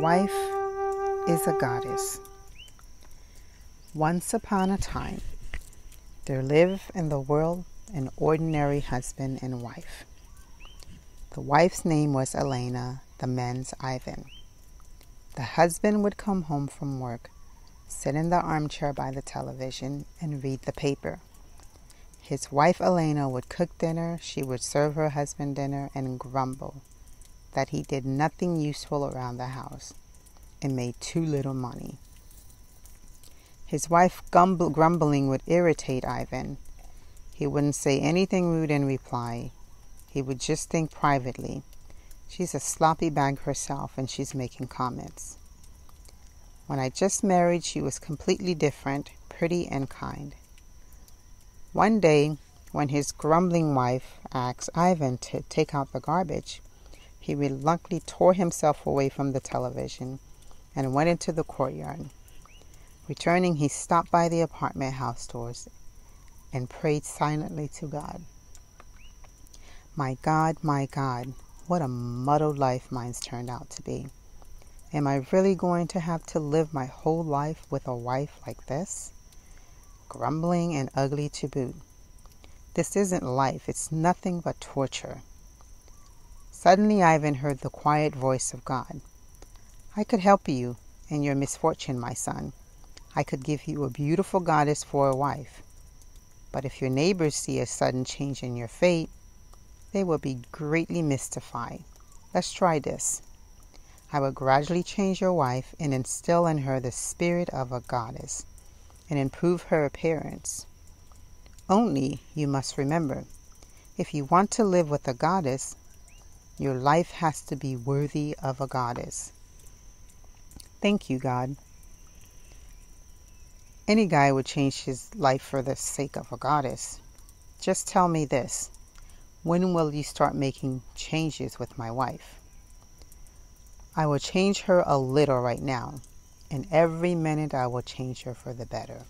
wife is a goddess. Once upon a time, there lived in the world an ordinary husband and wife. The wife's name was Elena, the man's Ivan. The husband would come home from work, sit in the armchair by the television, and read the paper. His wife Elena would cook dinner, she would serve her husband dinner, and grumble that he did nothing useful around the house and made too little money. His wife grumbling would irritate Ivan. He wouldn't say anything rude in reply. He would just think privately, she's a sloppy bag herself and she's making comments. When I just married, she was completely different, pretty and kind. One day, when his grumbling wife asked Ivan to take out the garbage, he reluctantly tore himself away from the television and went into the courtyard. Returning, he stopped by the apartment house doors and prayed silently to God. My God, my God, what a muddled life mine's turned out to be. Am I really going to have to live my whole life with a wife like this? Grumbling and ugly to boot. This isn't life, it's nothing but torture. Suddenly Ivan heard the quiet voice of God. I could help you in your misfortune, my son. I could give you a beautiful goddess for a wife. But if your neighbors see a sudden change in your fate, they will be greatly mystified. Let's try this. I will gradually change your wife and instill in her the spirit of a goddess and improve her appearance. Only, you must remember, if you want to live with a goddess, your life has to be worthy of a goddess. Thank you, God. Any guy would change his life for the sake of a goddess. Just tell me this when will you start making changes with my wife? I will change her a little right now, and every minute I will change her for the better.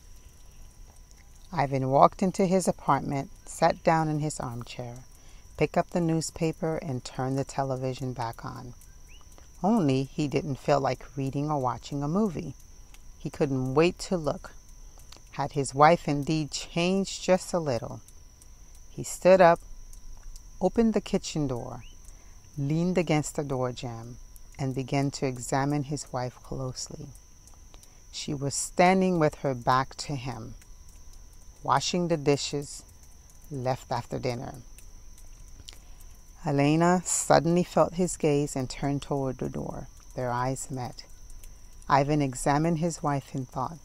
Ivan walked into his apartment, sat down in his armchair, pick up the newspaper, and turn the television back on. Only he didn't feel like reading or watching a movie. He couldn't wait to look. Had his wife indeed changed just a little? He stood up, opened the kitchen door, leaned against the door jamb, and began to examine his wife closely. She was standing with her back to him, washing the dishes left after dinner. Elena suddenly felt his gaze and turned toward the door. Their eyes met. Ivan examined his wife in thought.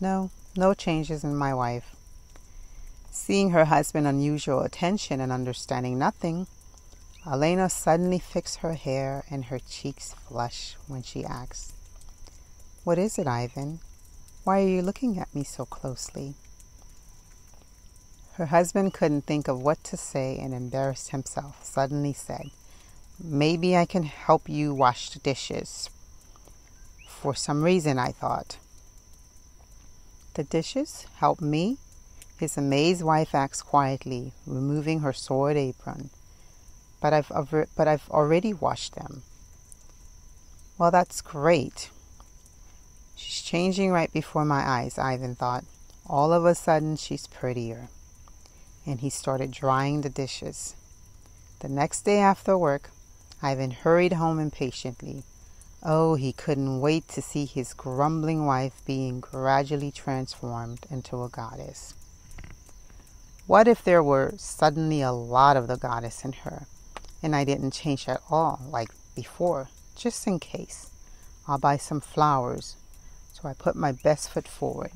No, no changes in my wife. Seeing her husband's unusual attention and understanding nothing, Elena suddenly fixed her hair and her cheeks flushed when she asked, What is it, Ivan? Why are you looking at me so closely? Her husband couldn't think of what to say and embarrassed himself, suddenly said, Maybe I can help you wash the dishes. For some reason, I thought. The dishes? Help me? His amazed wife asked quietly, removing her soiled apron. But I've, but I've already washed them. Well, that's great. She's changing right before my eyes, Ivan thought. All of a sudden, she's prettier and he started drying the dishes. The next day after work, Ivan hurried home impatiently. Oh, he couldn't wait to see his grumbling wife being gradually transformed into a goddess. What if there were suddenly a lot of the goddess in her, and I didn't change at all like before, just in case? I'll buy some flowers. So I put my best foot forward.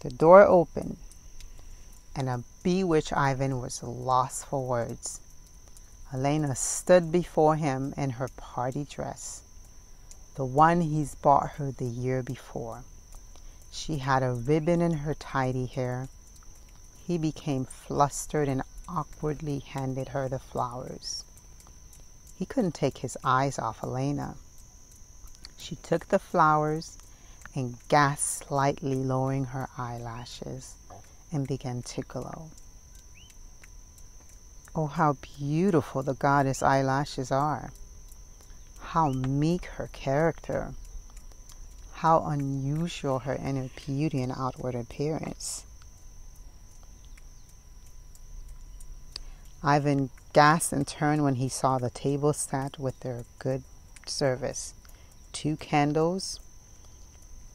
The door opened and a bewitched Ivan was lost for words. Elena stood before him in her party dress, the one he's bought her the year before. She had a ribbon in her tidy hair. He became flustered and awkwardly handed her the flowers. He couldn't take his eyes off Elena. She took the flowers and gasped slightly, lowering her eyelashes and began to glow. Oh, how beautiful the goddess eyelashes are! How meek her character. How unusual her inner beauty and outward appearance. Ivan gasped in turn when he saw the table set with their good service. Two candles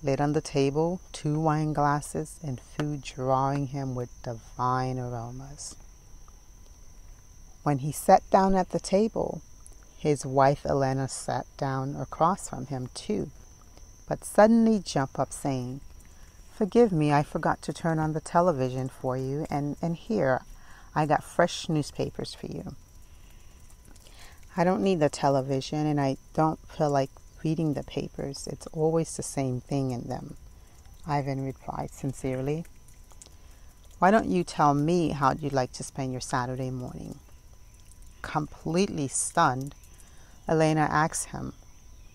lit on the table, two wine glasses, and food drawing him with divine aromas. When he sat down at the table, his wife Elena sat down across from him too, but suddenly jumped up saying, Forgive me, I forgot to turn on the television for you, and, and here, I got fresh newspapers for you. I don't need the television, and I don't feel like reading the papers. It's always the same thing in them. Ivan replied sincerely. Why don't you tell me how you'd like to spend your Saturday morning? Completely stunned, Elena asked him,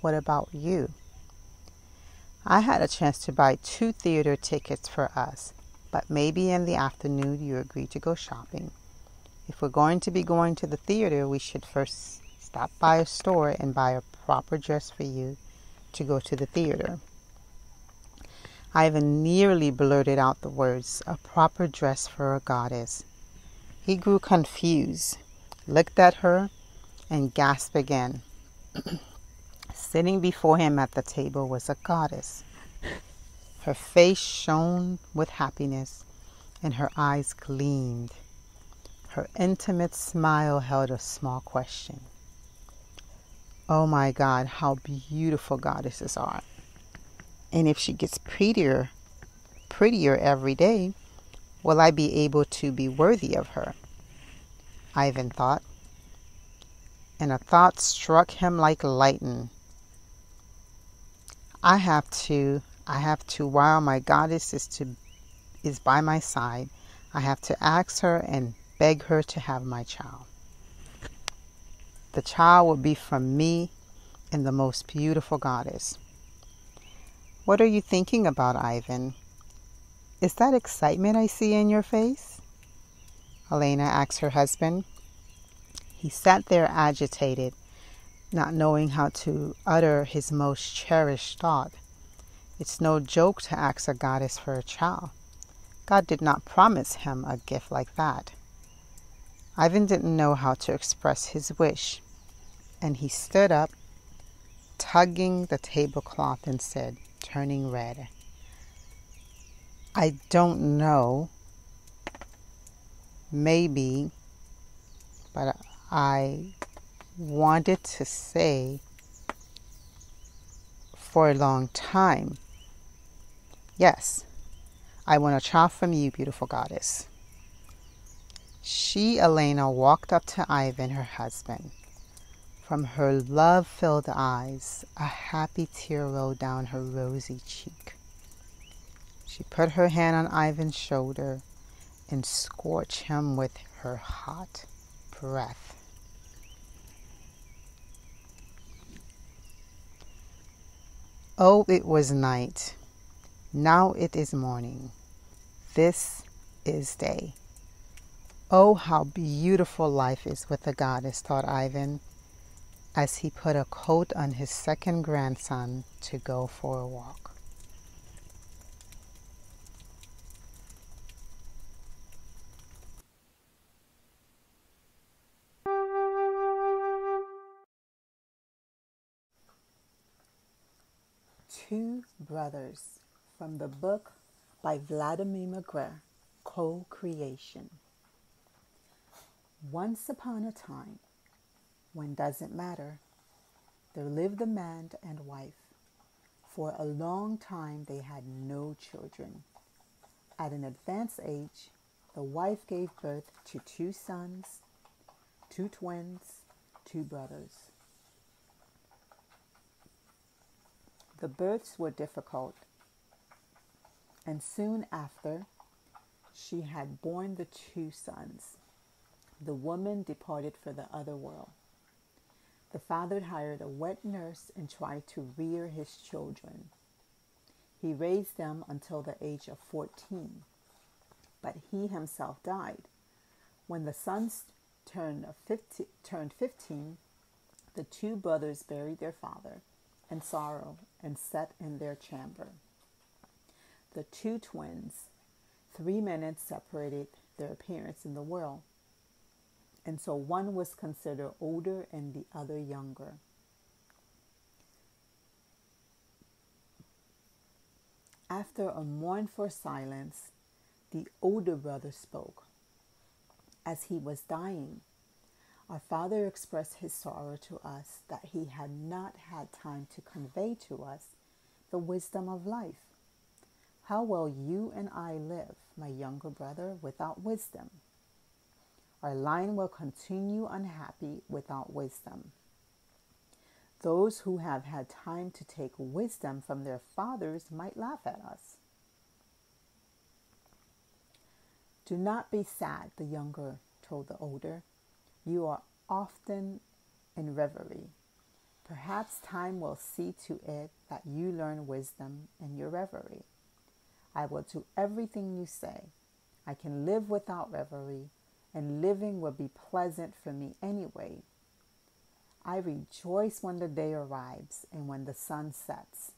What about you? I had a chance to buy two theater tickets for us, but maybe in the afternoon you agree to go shopping. If we're going to be going to the theater, we should first stop by a store and buy a proper dress for you to go to the theater. Ivan nearly blurted out the words, a proper dress for a goddess. He grew confused, looked at her, and gasped again. Sitting before him at the table was a goddess. Her face shone with happiness, and her eyes gleamed. Her intimate smile held a small question. Oh my God, how beautiful goddesses are. And if she gets prettier, prettier every day, will I be able to be worthy of her? Ivan thought. And a thought struck him like lightning. I have to, I have to, while my goddess is to, is by my side, I have to ask her and beg her to have my child. The child will be from me and the most beautiful goddess. What are you thinking about, Ivan? Is that excitement I see in your face? Elena asked her husband. He sat there agitated, not knowing how to utter his most cherished thought. It's no joke to ask a goddess for a child. God did not promise him a gift like that. Ivan didn't know how to express his wish and he stood up, tugging the tablecloth, and said, turning red, I don't know. Maybe, but I wanted to say for a long time. Yes, I want a child from you, beautiful goddess. She, Elena, walked up to Ivan, her husband. From her love filled eyes, a happy tear rolled down her rosy cheek. She put her hand on Ivan's shoulder and scorched him with her hot breath. Oh, it was night. Now it is morning. This is day. Oh, how beautiful life is with a goddess, thought Ivan as he put a coat on his second grandson to go for a walk. Two Brothers from the book by Vladimir Megre, Co Creation. Once upon a time, when doesn't matter. There lived a man and wife. For a long time they had no children. At an advanced age, the wife gave birth to two sons, two twins, two brothers. The births were difficult, and soon after, she had borne the two sons. The woman departed for the other world. The father hired a wet nurse and tried to rear his children. He raised them until the age of 14, but he himself died. When the sons turned 15, turned 15, The two brothers buried their father in sorrow and sat in their chamber. The two twins, three minutes separated their appearance in the world. And so one was considered older and the other younger. After a mournful silence, the older brother spoke. As he was dying, our father expressed his sorrow to us that he had not had time to convey to us the wisdom of life. How will you and I live, my younger brother, without wisdom? Our line will continue unhappy without wisdom. Those who have had time to take wisdom from their fathers might laugh at us. Do not be sad, the younger told the older. You are often in reverie. Perhaps time will see to it that you learn wisdom in your reverie. I will do everything you say. I can live without reverie, and living will be pleasant for me anyway. I rejoice when the day arrives and when the sun sets.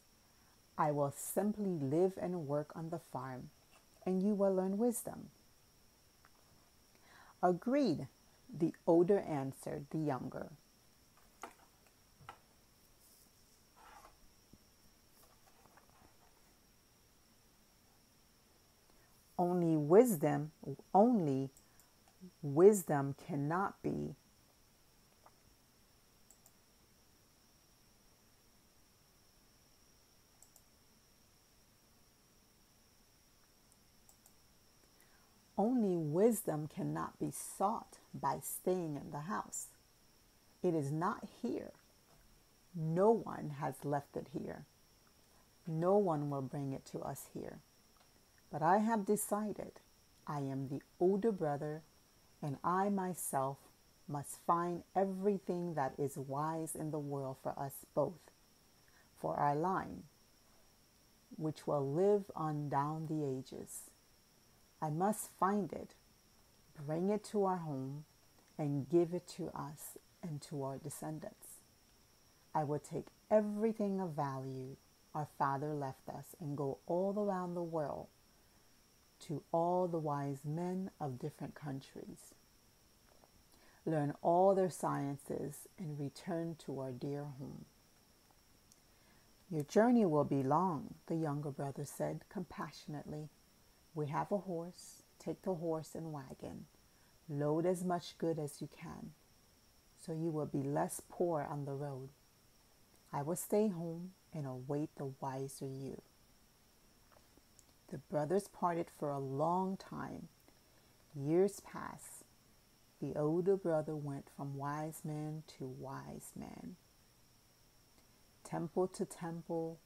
I will simply live and work on the farm, and you will learn wisdom. Agreed, the older answered the younger. Only wisdom, only wisdom cannot be Only wisdom cannot be sought by staying in the house. It is not here. No one has left it here. No one will bring it to us here. But I have decided I am the older brother, and I myself must find everything that is wise in the world for us both, for our line, which will live on down the ages. I must find it, bring it to our home, and give it to us and to our descendants. I will take everything of value our father left us and go all around the world to all the wise men of different countries. Learn all their sciences and return to our dear home. Your journey will be long, the younger brother said compassionately. We have a horse. Take the horse and wagon. Load as much good as you can, so you will be less poor on the road. I will stay home and await the wiser you. The brothers parted for a long time. Years passed. The older brother went from wise man to wise man. Temple to temple,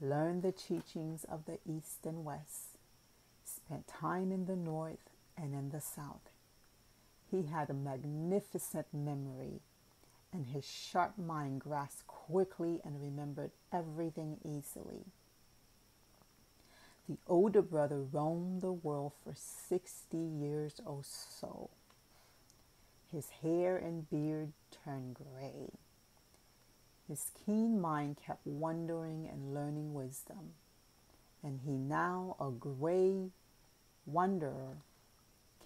learned the teachings of the East and West spent time in the north and in the south. He had a magnificent memory, and his sharp mind grasped quickly and remembered everything easily. The older brother roamed the world for 60 years or so. His hair and beard turned gray. His keen mind kept wondering and learning wisdom, and he now, a gray wanderer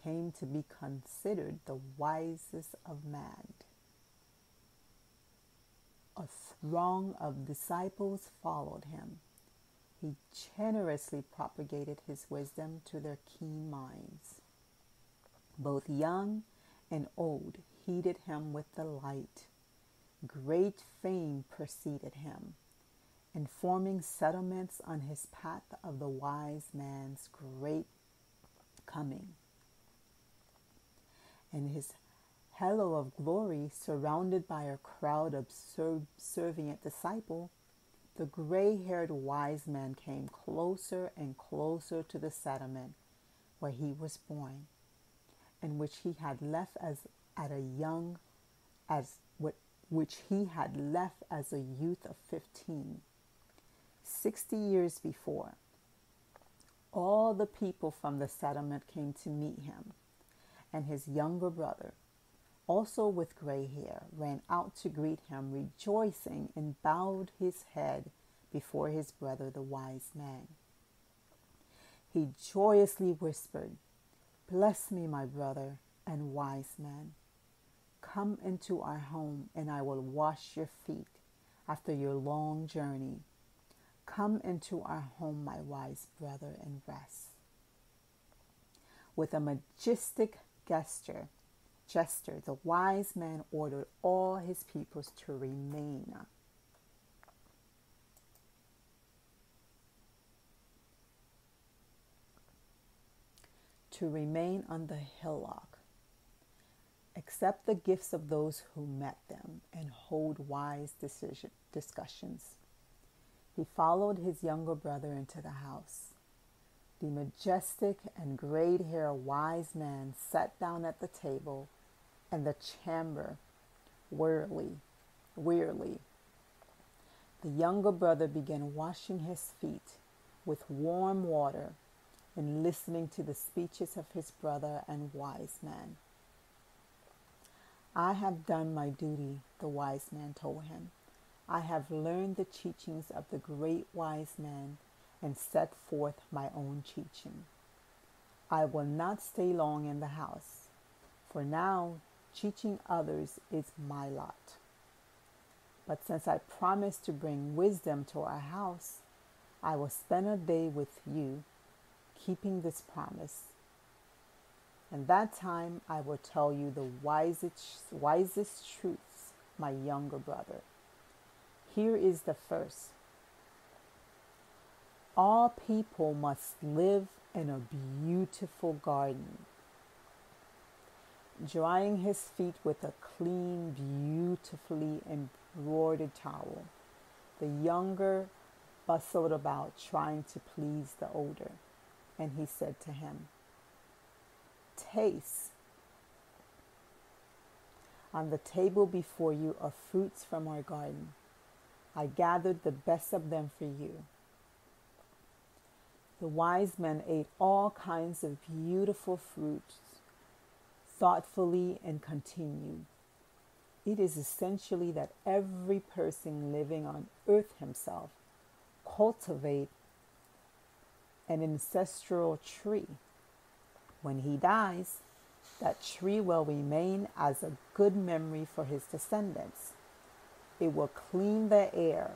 came to be considered the wisest of man. A throng of disciples followed him. He generously propagated his wisdom to their keen minds. Both young and old heeded him with delight. Great fame preceded him, in forming settlements on his path of the wise man's great coming. And his halo of glory, surrounded by a crowd of subservient disciples, the gray haired wise man came closer and closer to the settlement where he was born, and which he had left as at a young as which he had left as a youth of fifteen. Sixty years before, all the people from the settlement came to meet him and his younger brother, also with gray hair, ran out to greet him, rejoicing, and bowed his head before his brother, the wise man. He joyously whispered, Bless me, my brother and wise man. Come into our home, and I will wash your feet after your long journey. Come into our home, my wise brother, and rest. With a majestic gesture, gesture, the wise man ordered all his peoples to remain. To remain on the hillock, accept the gifts of those who met them, and hold wise decision, discussions. He followed his younger brother into the house. The majestic and gray haired wise man sat down at the table and the chamber wearily, wearily. The younger brother began washing his feet with warm water and listening to the speeches of his brother and wise man. I have done my duty, the wise man told him. I have learned the teachings of the great wise man and set forth my own teaching. I will not stay long in the house, for now teaching others is my lot. But since I promised to bring wisdom to our house, I will spend a day with you, keeping this promise. And that time I will tell you the wisest, wisest truths, my younger brother. Here is the first. All people must live in a beautiful garden drying his feet with a clean, beautifully embroidered towel. The younger bustled about trying to please the older, and he said to him, Taste. On the table before you are fruits from our garden. I gathered the best of them for you. The wise men ate all kinds of beautiful fruits thoughtfully and continue. It is essentially that every person living on earth himself cultivate an ancestral tree. When he dies, that tree will remain as a good memory for his descendants. It will clean the air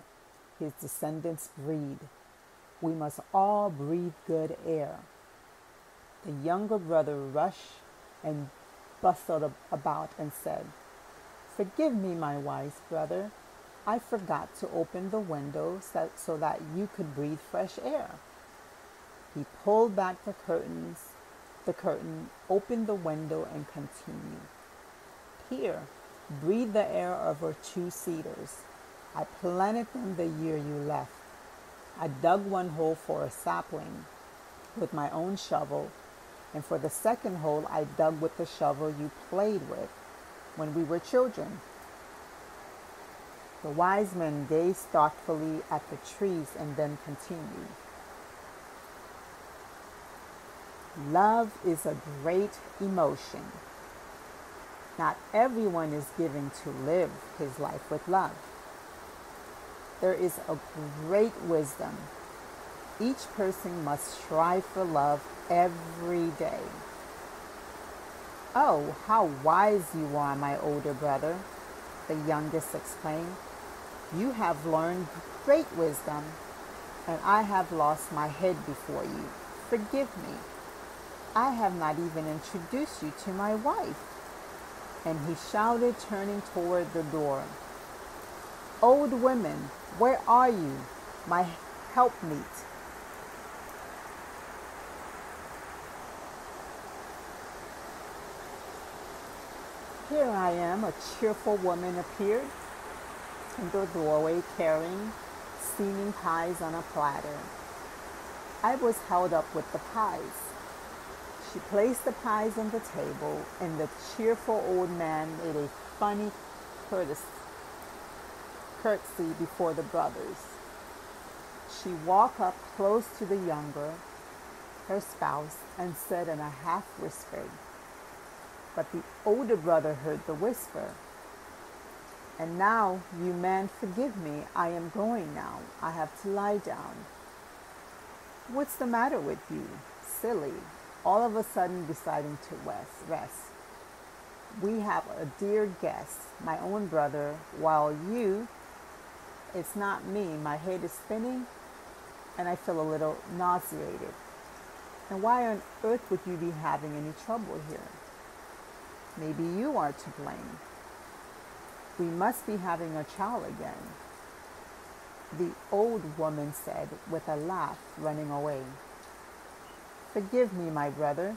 his descendants breathe. We must all breathe good air. The younger brother rushed and bustled about and said, Forgive me, my wise brother. I forgot to open the window so that you could breathe fresh air. He pulled back the curtains, the curtain, opened the window, and continued. Here, breathe the air our two cedars. I planted them the year you left. I dug one hole for a sapling with my own shovel and for the second hole, I dug with the shovel you played with when we were children. The wise men gazed thoughtfully at the trees and then continued. Love is a great emotion. Not everyone is given to live his life with love. There is a great wisdom each person must strive for love every day. Oh, how wise you are, my older brother, the youngest exclaimed. You have learned great wisdom, and I have lost my head before you. Forgive me. I have not even introduced you to my wife. And he shouted, turning toward the door. Old women, where are you, my helpmeet? Here I am, a cheerful woman appeared in the doorway carrying steaming pies on a platter. I was held up with the pies. She placed the pies on the table, and the cheerful old man made a funny curtsy before the brothers. She walked up close to the younger, her spouse, and said in a half whisper, But the older brother heard the whisper. And now, you man, forgive me. I am going now. I have to lie down. What's the matter with you? Silly. All of a sudden deciding to rest. Rest We have a dear guest, my own brother, while you, it's not me. My head is spinning and I feel a little nauseated. And why on earth would you be having any trouble here? Maybe you are to blame. We must be having a child again. The old woman said with a laugh, running away. Forgive me, my brother.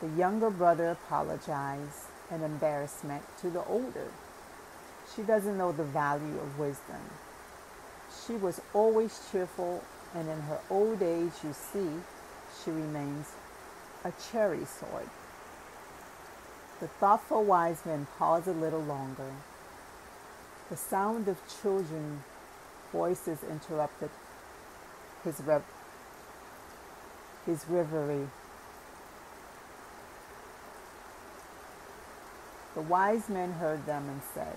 The younger brother apologized in embarrassment to the older. She doesn't know the value of wisdom. She was always cheerful, and in her old age, you see, she remains a cherry sword. The thoughtful wise men paused a little longer. The sound of children voices interrupted his, rev- his reverie. The wise men heard them and said,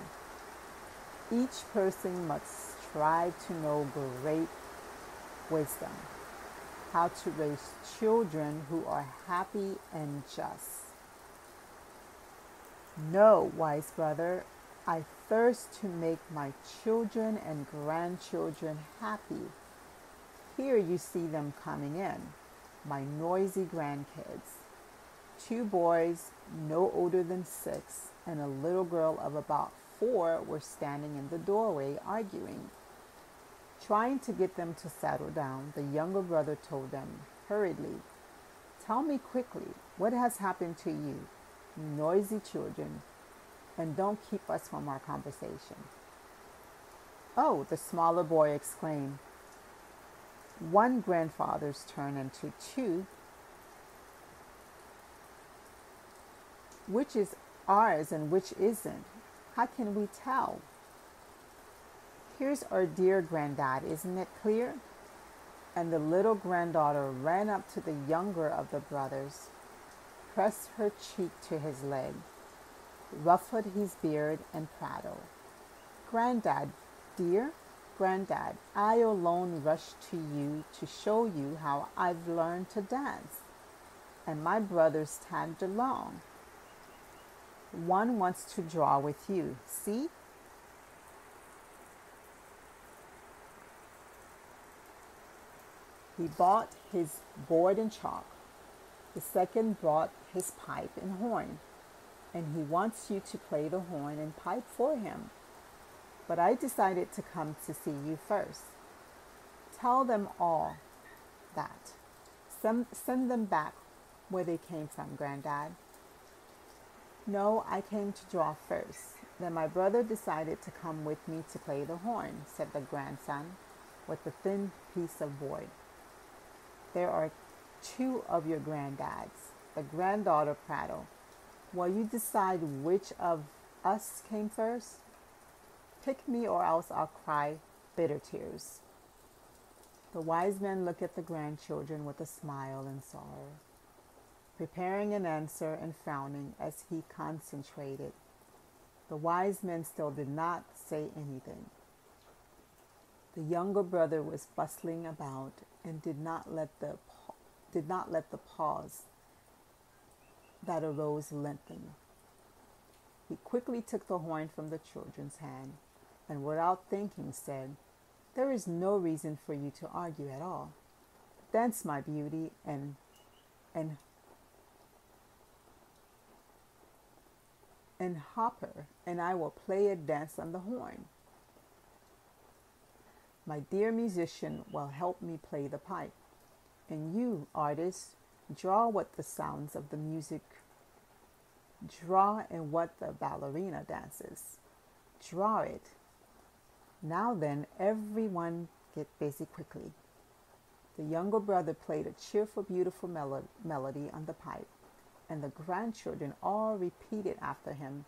Each person must strive to know great wisdom, how to raise children who are happy and just. No, wise brother, I thirst to make my children and grandchildren happy. Here you see them coming in, my noisy grandkids. Two boys, no older than six, and a little girl of about four were standing in the doorway arguing. Trying to get them to settle down, the younger brother told them hurriedly, Tell me quickly, what has happened to you, noisy children, and don't keep us from our conversation. Oh, the smaller boy exclaimed. One grandfather's turn into two. Which is ours and which isn't? How can we tell? Here's our dear granddad, isn't it clear? And the little granddaughter ran up to the younger of the brothers, pressed her cheek to his leg, ruffled his beard, and prattled. Granddad, dear, Granddad, I alone rushed to you to show you how I've learned to dance, and my brothers tagged along. One wants to draw with you. See? He bought his board and chalk. The second brought his pipe and horn, and he wants you to play the horn and pipe for him. But I decided to come to see you first. Tell them all that. Send, send them back where they came from, Granddad. No, I came to draw first. Then my brother decided to come with me to play the horn, said the grandson, with the thin piece of board. There are two of your granddads. The granddaughter prattle, Will you decide which of us came first? Pick me or else I'll cry bitter tears. The wise man looked at the grandchildren with a smile and sorrow, preparing an answer and frowning as he concentrated. The wise men still did not say anything. The younger brother was bustling about and did not let the did not let the pause that arose lengthen. He quickly took the horn from the children's hand and without thinking said, There is no reason for you to argue at all. Dance, my beauty, and and and Hopper, and I will play a dance on the horn. My dear musician will help me play the pipe. And you, artists, draw what the sounds of the music draw and what the ballerina dances. Draw it. Now then, everyone get busy quickly. The younger brother played a cheerful, beautiful melo- melody on the pipe, and the grandchildren all repeated after him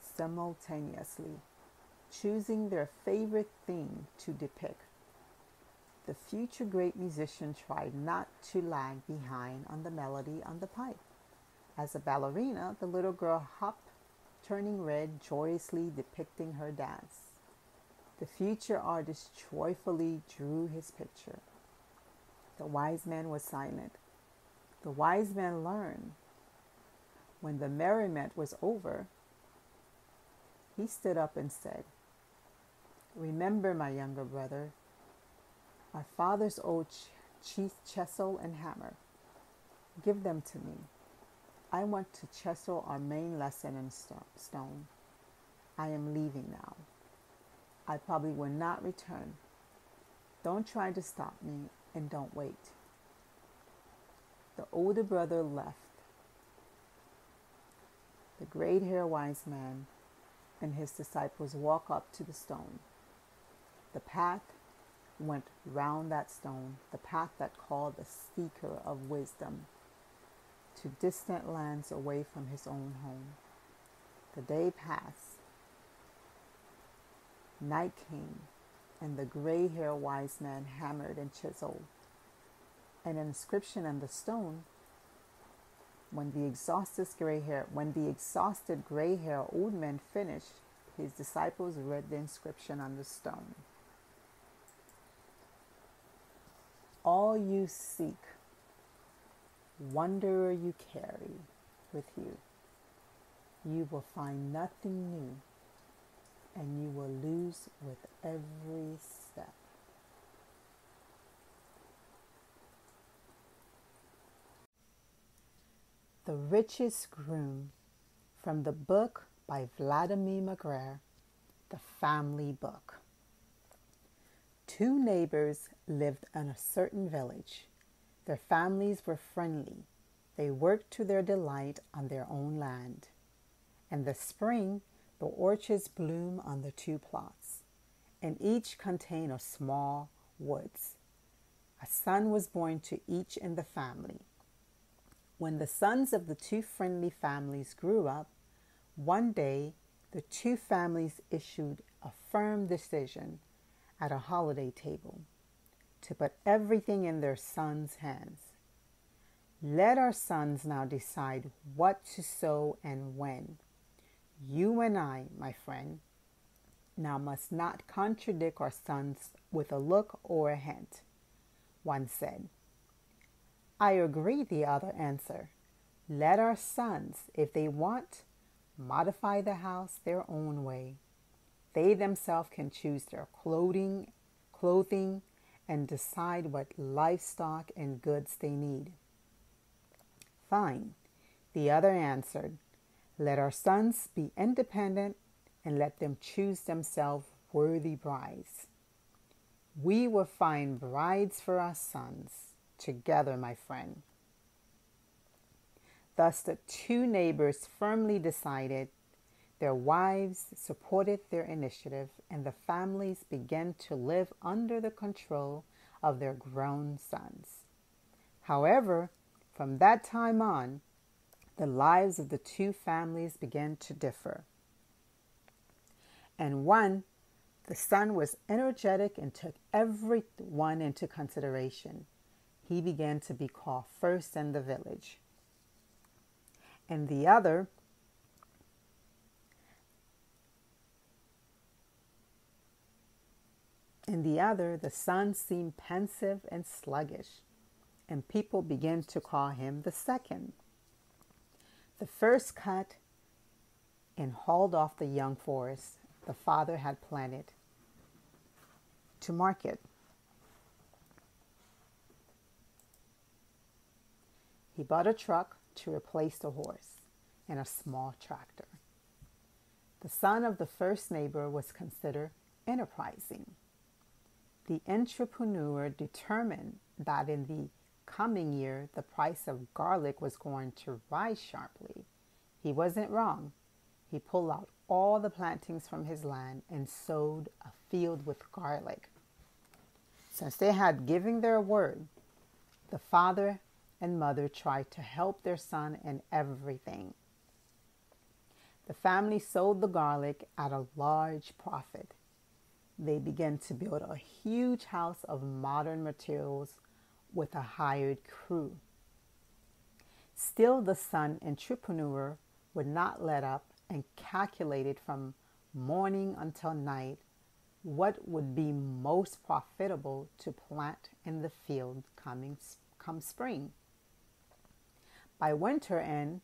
simultaneously choosing their favorite theme to depict. The future great musician tried not to lag behind on the melody on the pipe. As a ballerina, the little girl hopped, turning red, joyously depicting her dance. The future artist joyfully drew his picture. The wise man was silent. The wise man learned. When the merriment was over, he stood up and said, Remember, my younger brother, my father's old ch- chisel and hammer. Give them to me. I want to chisel our main lesson in stone. I am leaving now. I probably will not return. Don't try to stop me and don't wait. The older brother left. The great hair wise man and his disciples walk up to the stone. The path went round that stone, the path that called the seeker of wisdom to distant lands away from his own home. The day passed. Night came, and the gray haired wise man hammered and chiseled. An inscription on the stone when the exhausted gray hair when the exhausted gray haired old man finished, his disciples read the inscription on the stone. All you seek, wanderer you carry with you, you will find nothing new, and you will lose with every step. The Richest Groom from the book by Vladimir Megre, The Family Book. Two neighbors lived in a certain village. Their families were friendly. They worked to their delight on their own land. In the spring, the orchards bloom on the two plots, and each contain a small woods. A son was born to each in the family. When the sons of the two friendly families grew up, one day the two families issued a firm decision at a holiday table to put everything in their sons' hands. Let our sons now decide what to sow and when. You and I, my friend, now must not contradict our sons with a look or a hint. One said. I agree, the other answered. Let our sons, if they want, modify the house their own way. They themselves can choose their clothing, clothing and decide what livestock and goods they need. Fine. The other answered, Let our sons be independent and let them choose themselves worthy brides. We will find brides for our sons together, my friend. Thus, the two neighbors firmly decided their wives supported their initiative, and the families began to live under the control of their grown sons. However, from that time on, the lives of the two families began to differ. And one, the son was energetic and took everyone into consideration. He began to be called first in the village. And the other, In the other, the son seemed pensive and sluggish, and people began to call him the second. The first cut and hauled off the young forest the father had planted to market. He bought a truck to replace the horse and a small tractor. The son of the first neighbor was considered enterprising the entrepreneur determined that in the coming year the price of garlic was going to rise sharply. He wasn't wrong. He pulled out all the plantings from his land and sowed a field with garlic. Since they had given their word, the father and mother tried to help their son in everything. The family sold the garlic at a large profit they began to build a huge house of modern materials with a hired crew. Still, the son entrepreneur would not let up and calculated from morning until night what would be most profitable to plant in the field coming come spring. By winter end,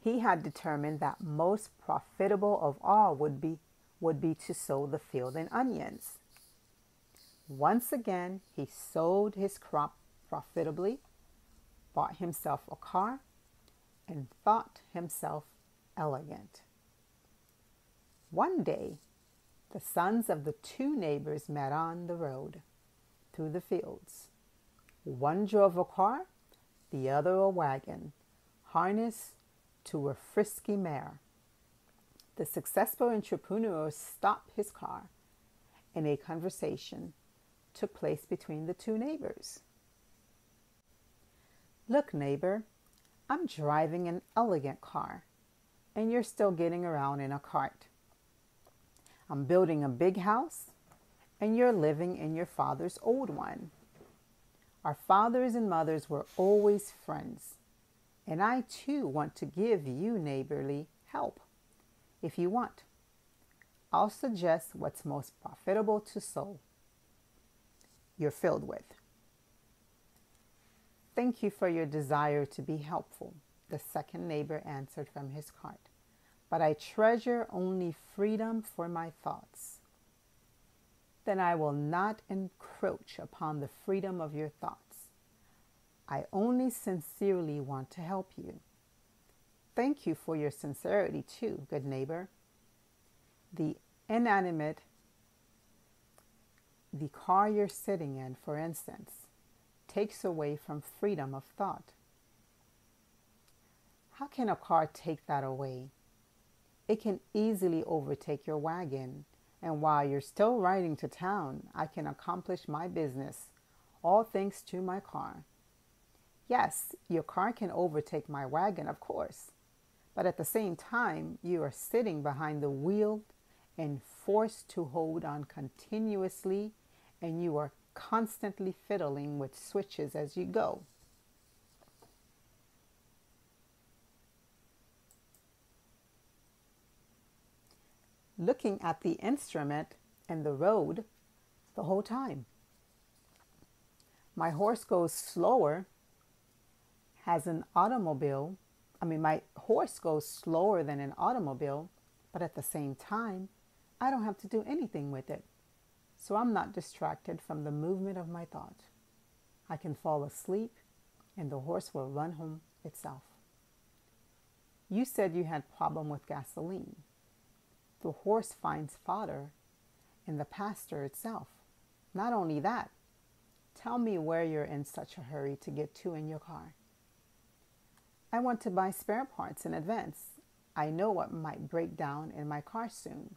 he had determined that most profitable of all would be would be to sow the field in onions. Once again, he sowed his crop profitably, bought himself a car, and thought himself elegant. One day, the sons of the two neighbors met on the road through the fields. One drove a car, the other a wagon, harnessed to a frisky mare. The successful entrepreneur stopped his car, and a conversation took place between the two neighbors. Look, neighbor, I'm driving an elegant car, and you're still getting around in a cart. I'm building a big house, and you're living in your father's old one. Our fathers and mothers were always friends, and I too want to give you neighborly help if you want. I'll suggest what's most profitable to sow you're filled with. Thank you for your desire to be helpful, the second neighbor answered from his cart but I treasure only freedom for my thoughts. Then I will not encroach upon the freedom of your thoughts. I only sincerely want to help you. Thank you for your sincerity, too, good neighbor. The inanimate, the car you're sitting in, for instance, takes away from freedom of thought. How can a car take that away? it can easily overtake your wagon. And while you're still riding to town, I can accomplish my business, all thanks to my car. Yes, your car can overtake my wagon, of course, but at the same time, you are sitting behind the wheel and forced to hold on continuously, and you are constantly fiddling with switches as you go. looking at the instrument and the road the whole time. My horse goes slower, has an automobile. I mean, my horse goes slower than an automobile, but at the same time, I don't have to do anything with it. So I'm not distracted from the movement of my thought. I can fall asleep and the horse will run home itself. You said you had problem with gasoline the horse finds fodder in the pasture itself. Not only that, tell me where you're in such a hurry to get to in your car. I want to buy spare parts in advance. I know what might break down in my car soon.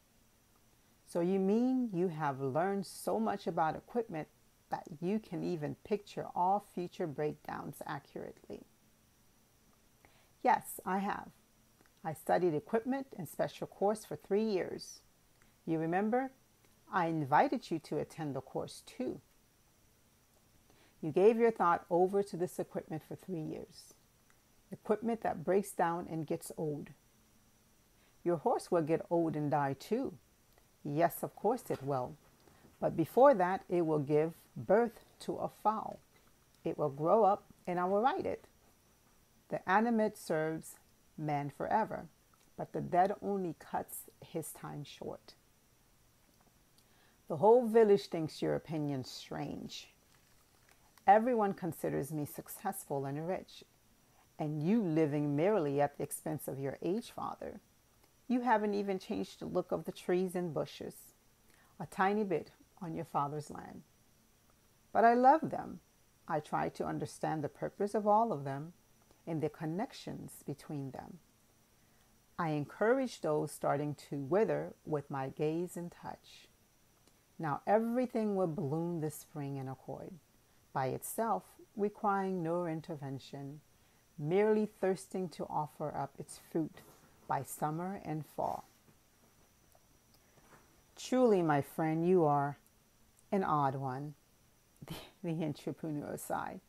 So you mean you have learned so much about equipment that you can even picture all future breakdowns accurately? Yes, I have. I studied equipment and special course for three years. You remember? I invited you to attend the course too. You gave your thought over to this equipment for three years. Equipment that breaks down and gets old. Your horse will get old and die too. Yes, of course it will. But before that, it will give birth to a foal. It will grow up and I will ride it. The animate serves man forever, but the dead only cuts his time short. The whole village thinks your opinion strange. Everyone considers me successful and rich, and you living merely at the expense of your age father. You haven't even changed the look of the trees and bushes, a tiny bit on your father's land. But I love them. I try to understand the purpose of all of them and the connections between them. I encourage those starting to wither with my gaze and touch. Now everything will bloom this spring in accord, by itself requiring no intervention, merely thirsting to offer up its fruit by summer and fall. Truly, my friend, you are an odd one, the, the entrepreneur sighed.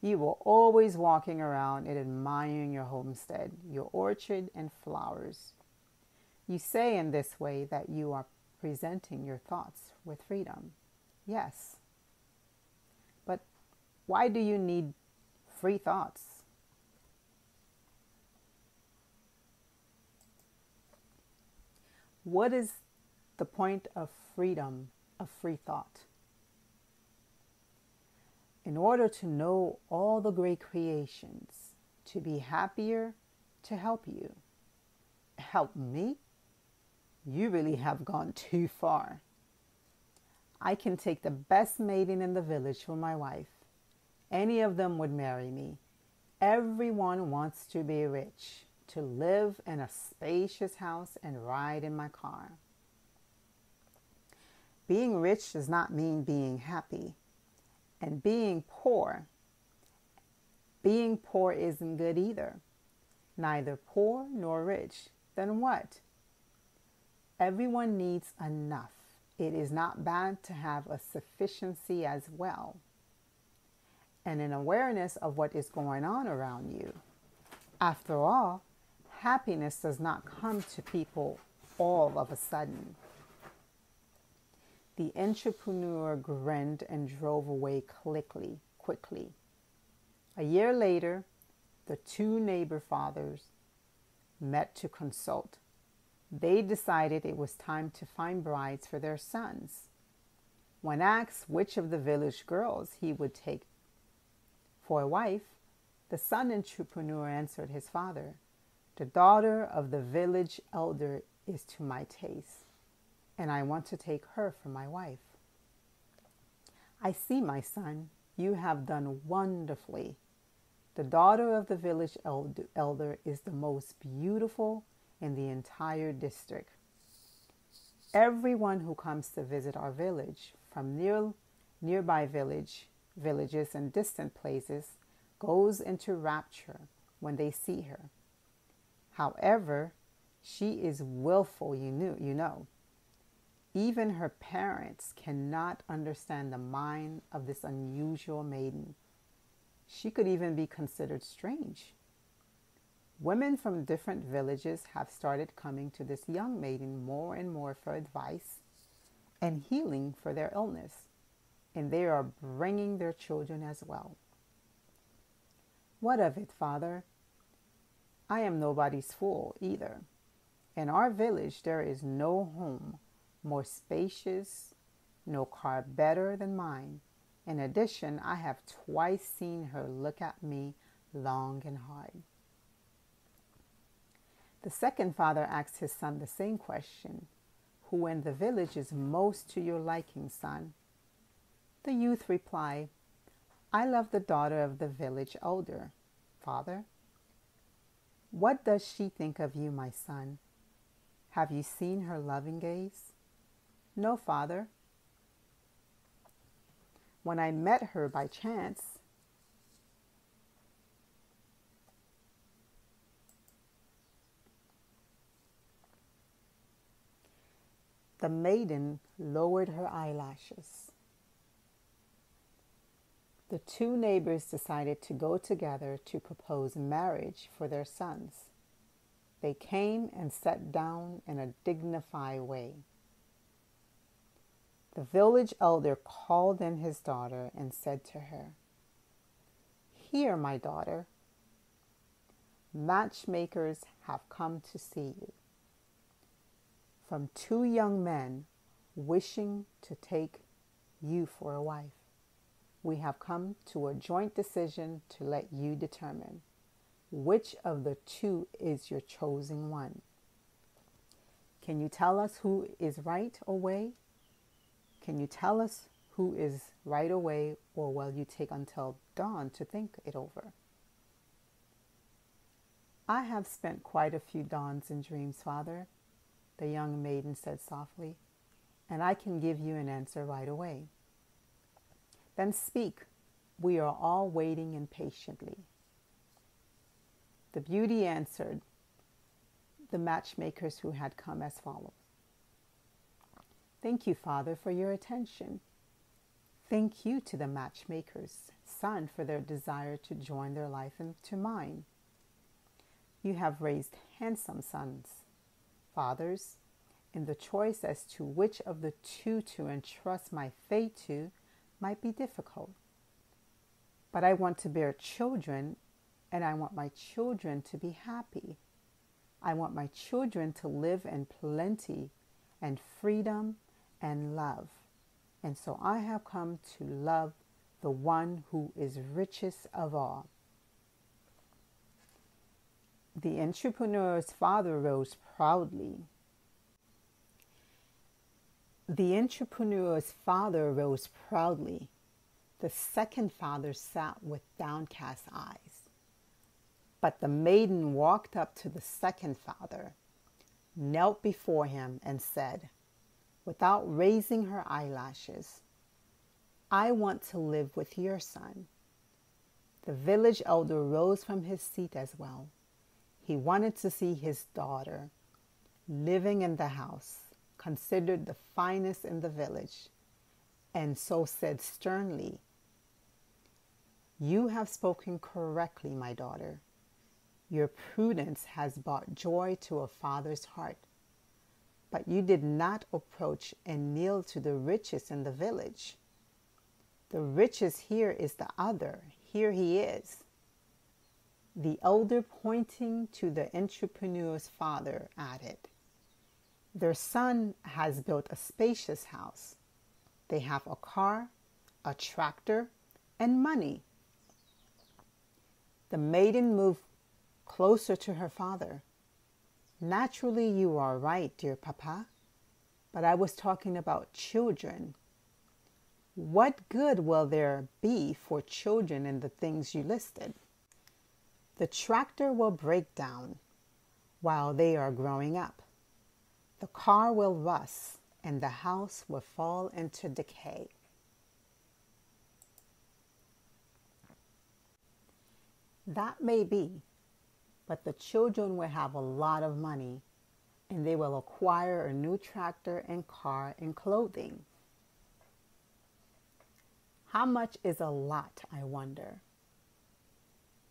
You were always walking around and admiring your homestead, your orchard, and flowers. You say in this way that you are presenting your thoughts with freedom. Yes. But why do you need free thoughts? What is the point of freedom of free thought? in order to know all the great creations, to be happier, to help you. Help me? You really have gone too far. I can take the best maiden in the village for my wife. Any of them would marry me. Everyone wants to be rich, to live in a spacious house and ride in my car. Being rich does not mean being happy and being poor. Being poor isn't good either. Neither poor nor rich. Then what? Everyone needs enough. It is not bad to have a sufficiency as well. And an awareness of what is going on around you. After all, happiness does not come to people all of a sudden. The entrepreneur grinned and drove away quickly, quickly. A year later, the two neighbor fathers met to consult. They decided it was time to find brides for their sons. When asked which of the village girls he would take for a wife, the son entrepreneur answered his father, The daughter of the village elder is to my taste and I want to take her for my wife. I see, my son, you have done wonderfully. The daughter of the village elder is the most beautiful in the entire district. Everyone who comes to visit our village from near, nearby village, villages and distant places goes into rapture when they see her. However, she is willful, you knew, you know. Even her parents cannot understand the mind of this unusual maiden. She could even be considered strange. Women from different villages have started coming to this young maiden more and more for advice and healing for their illness, and they are bringing their children as well. What of it, Father? I am nobody's fool either. In our village, there is no home more spacious, no car better than mine. In addition, I have twice seen her look at me long and hard. The second father asked his son the same question Who in the village is most to your liking, son? The youth replied, I love the daughter of the village elder, father. What does she think of you, my son? Have you seen her loving gaze? No, father. When I met her by chance, the maiden lowered her eyelashes. The two neighbors decided to go together to propose marriage for their sons. They came and sat down in a dignified way. The village elder called in his daughter and said to her, Here, my daughter, matchmakers have come to see you. From two young men wishing to take you for a wife. We have come to a joint decision to let you determine which of the two is your chosen one. Can you tell us who is right away? Can you tell us who is right away, or will you take until dawn to think it over? I have spent quite a few dawns in dreams, Father, the young maiden said softly, and I can give you an answer right away. Then speak. We are all waiting impatiently. The beauty answered the matchmakers who had come as follows Thank you, Father, for your attention. Thank you to the matchmakers, son, for their desire to join their life into mine. You have raised handsome sons, fathers, and the choice as to which of the two to entrust my fate to might be difficult. But I want to bear children, and I want my children to be happy. I want my children to live in plenty and freedom and love. And so I have come to love the one who is richest of all. The entrepreneur's father rose proudly. The entrepreneur's father rose proudly. The second father sat with downcast eyes. But the maiden walked up to the second father, knelt before him, and said, without raising her eyelashes, I want to live with your son. The village elder rose from his seat as well. He wanted to see his daughter living in the house, considered the finest in the village, and so said sternly, You have spoken correctly, my daughter. Your prudence has brought joy to a father's heart. But you did not approach and kneel to the richest in the village. The richest here is the other. Here he is. The elder, pointing to the entrepreneur's father, added, Their son has built a spacious house. They have a car, a tractor, and money. The maiden moved closer to her father. Naturally, you are right, dear Papa, but I was talking about children. What good will there be for children in the things you listed? The tractor will break down while they are growing up. The car will rust and the house will fall into decay. That may be, but the children will have a lot of money and they will acquire a new tractor and car and clothing. How much is a lot, I wonder?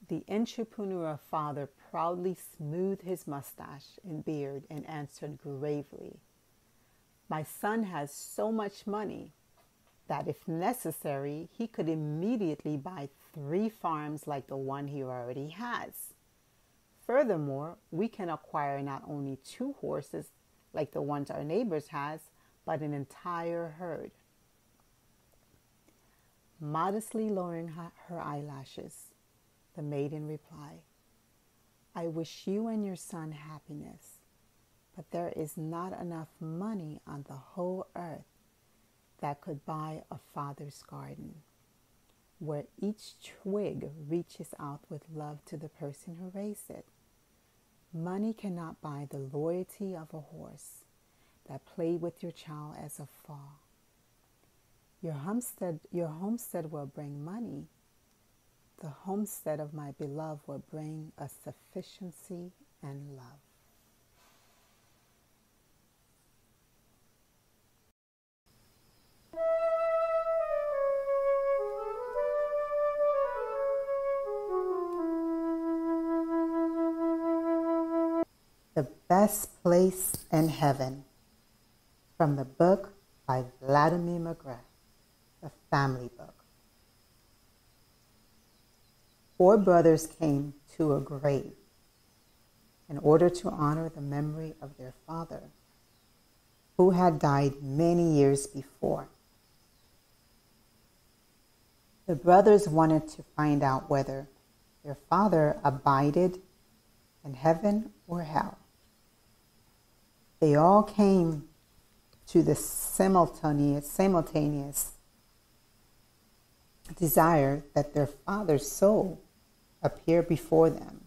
The entrepreneur father proudly smoothed his mustache and beard and answered gravely, My son has so much money that if necessary, he could immediately buy three farms like the one he already has. Furthermore, we can acquire not only two horses like the ones our neighbors has, but an entire herd. Modestly lowering her eyelashes, the maiden replied, I wish you and your son happiness, but there is not enough money on the whole earth that could buy a father's garden, where each twig reaches out with love to the person who raised it. Money cannot buy the loyalty of a horse that played with your child as a fall. Your homestead, your homestead will bring money. The homestead of my beloved will bring a sufficiency and love. The Best Place in Heaven from the book by Vladimir Megre, the family book. Four brothers came to a grave in order to honor the memory of their father, who had died many years before. The brothers wanted to find out whether their father abided in heaven or hell they all came to the simultaneous, simultaneous desire that their father's soul appear before them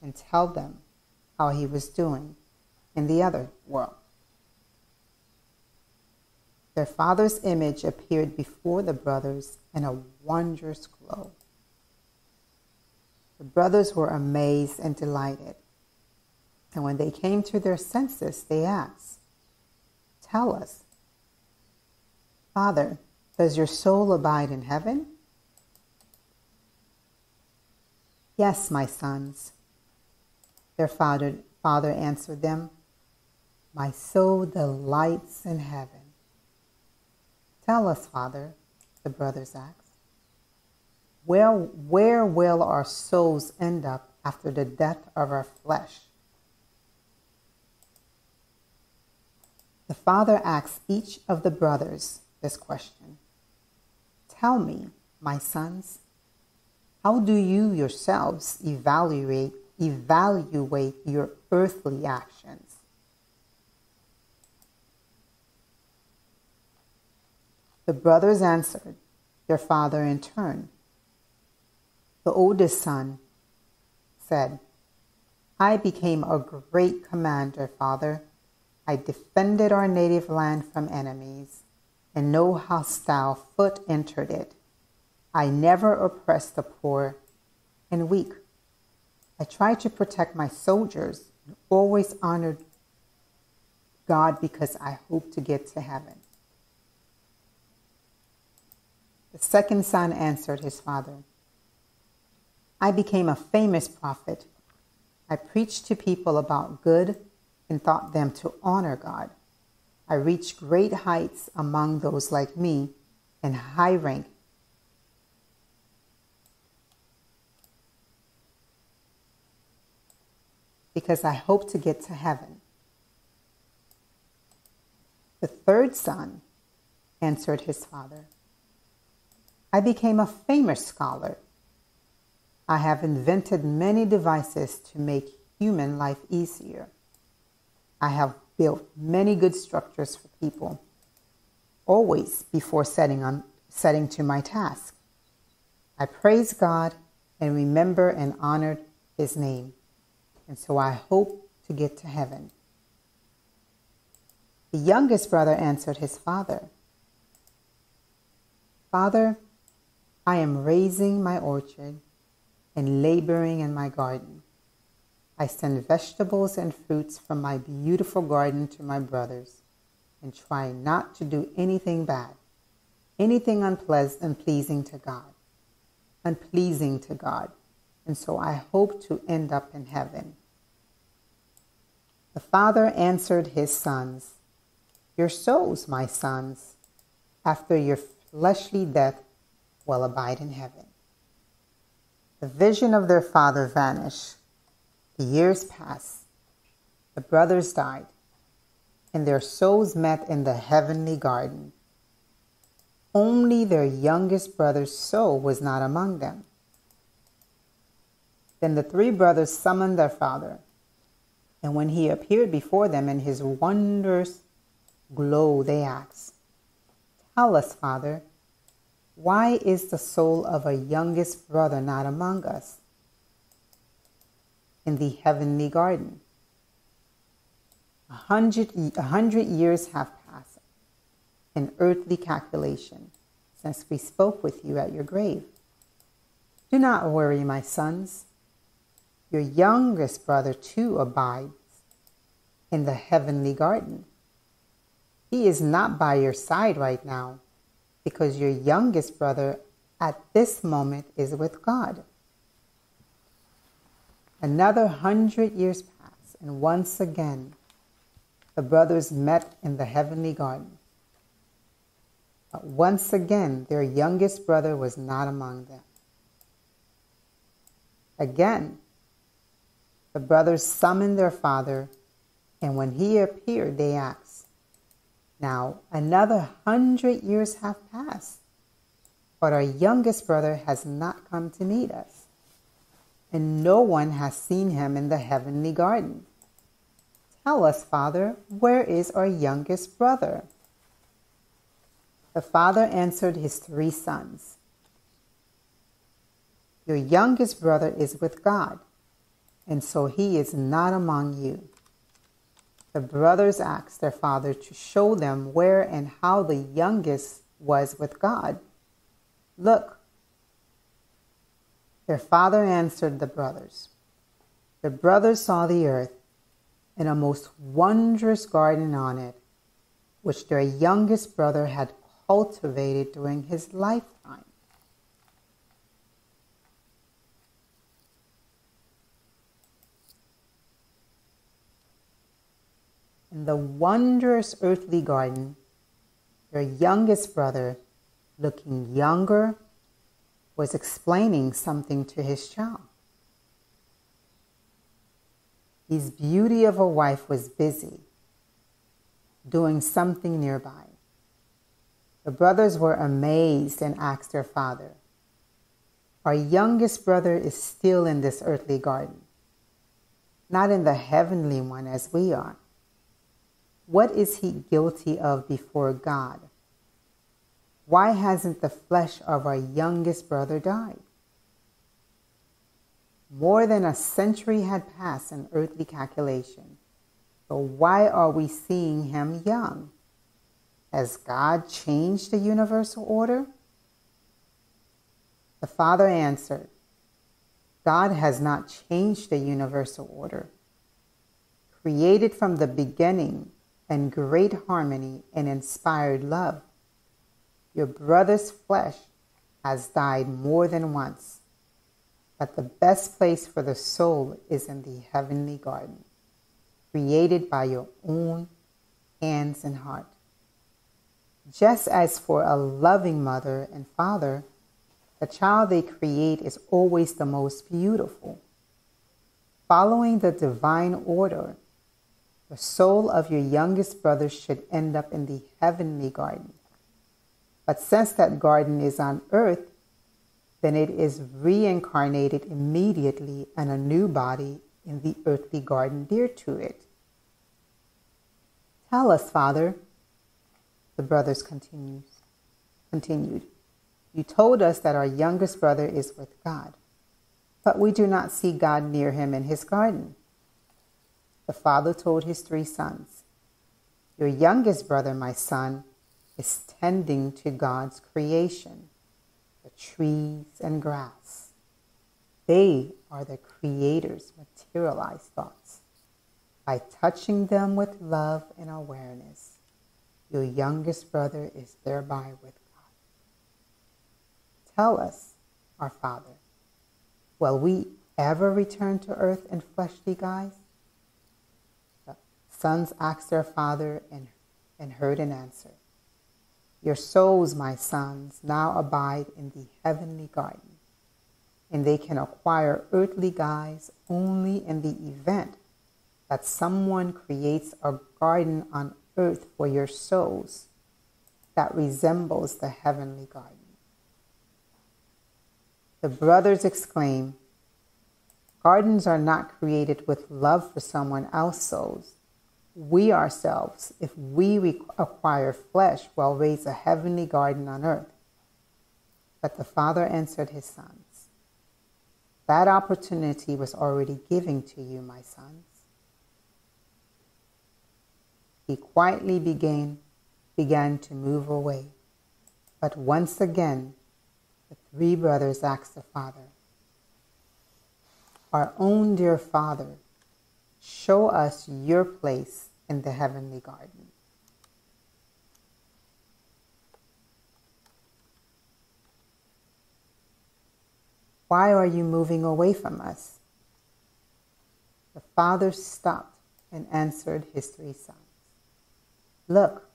and tell them how he was doing in the other world. Their father's image appeared before the brothers in a wondrous glow. The brothers were amazed and delighted. And when they came to their senses, they asked, Tell us, Father, Does your soul abide in heaven? Yes, my sons. Their father, father answered them, My soul delights in heaven. Tell us, Father, the brothers asked. Where, where will our souls end up after the death of our flesh? The father asks each of the brothers this question Tell me, my sons, how do you yourselves evaluate, evaluate your earthly actions? The brothers answered their father in turn. The oldest son said, I became a great commander, father. I defended our native land from enemies and no hostile foot entered it. I never oppressed the poor and weak. I tried to protect my soldiers and always honored God because I hoped to get to heaven. The second son answered his father I became a famous prophet. I preached to people about good and taught them to honor God. I reached great heights among those like me and high rank. Because I hope to get to heaven. The third son answered his father I became a famous scholar. I have invented many devices to make human life easier. I have built many good structures for people, always before setting, on, setting to my task. I praise God and remember and honor his name, and so I hope to get to heaven. The youngest brother answered his father, Father, I am raising my orchard and laboring in my garden. I send vegetables and fruits from my beautiful garden to my brothers and try not to do anything bad, anything unpleasant, unpleasing to God, unpleasing to God. And so I hope to end up in heaven. The father answered his sons, Your souls, my sons, after your fleshly death, will abide in heaven. The vision of their father vanished the years passed. The brothers died, and their souls met in the heavenly garden. Only their youngest brother's soul was not among them. Then the three brothers summoned their father, and when he appeared before them in his wondrous glow, they asked, Tell us, Father, why is the soul of our youngest brother not among us? in the heavenly garden. A hundred, a hundred years have passed in earthly calculation since we spoke with you at your grave. Do not worry, my sons. Your youngest brother too abides in the heavenly garden. He is not by your side right now because your youngest brother at this moment is with God. Another hundred years passed, and once again the brothers met in the heavenly garden. But once again, their youngest brother was not among them. Again, the brothers summoned their father, and when he appeared, they asked, Now another hundred years have passed, but our youngest brother has not come to meet us and no one has seen him in the heavenly garden. Tell us, Father, where is our youngest brother? The father answered his three sons Your youngest brother is with God, and so he is not among you. The brothers asked their father to show them where and how the youngest was with God. Look, their father answered the brothers. The brothers saw the earth and a most wondrous garden on it, which their youngest brother had cultivated during his lifetime. In the wondrous earthly garden, your youngest brother, looking younger, was explaining something to his child. His beauty of a wife was busy doing something nearby. The brothers were amazed and asked their father, Our youngest brother is still in this earthly garden, not in the heavenly one as we are. What is he guilty of before God? Why hasn't the flesh of our youngest brother died? More than a century had passed in earthly calculation. So why are we seeing him young? Has God changed the universal order? The father answered, God has not changed the universal order. Created from the beginning and great harmony and inspired love. Your brother's flesh has died more than once, but the best place for the soul is in the heavenly garden, created by your own hands and heart. Just as for a loving mother and father, the child they create is always the most beautiful. Following the divine order, the soul of your youngest brother should end up in the heavenly garden. But since that garden is on earth, then it is reincarnated immediately in a new body in the earthly garden dear to it. Tell us, Father, the brothers continues, continued. You told us that our youngest brother is with God, but we do not see God near him in his garden. The father told his three sons, Your youngest brother, my son, is tending to God's creation, the trees and grass. They are the Creator's materialized thoughts. By touching them with love and awareness, your youngest brother is thereby with God. Tell us, our Father, will we ever return to earth in fleshly guise? Sons asked their father and, and heard an answer. Your souls, my sons, now abide in the heavenly garden, and they can acquire earthly guise only in the event that someone creates a garden on earth for your souls that resembles the heavenly garden. The brothers exclaim, Gardens are not created with love for someone else's souls, we ourselves, if we acquire flesh, will raise a heavenly garden on earth. But the Father answered his sons, That opportunity was already given to you, my sons. He quietly began, began to move away. But once again, the three brothers asked the Father, Our own dear Father, show us your place in the heavenly garden. Why are you moving away from us? The father stopped and answered his three sons. Look,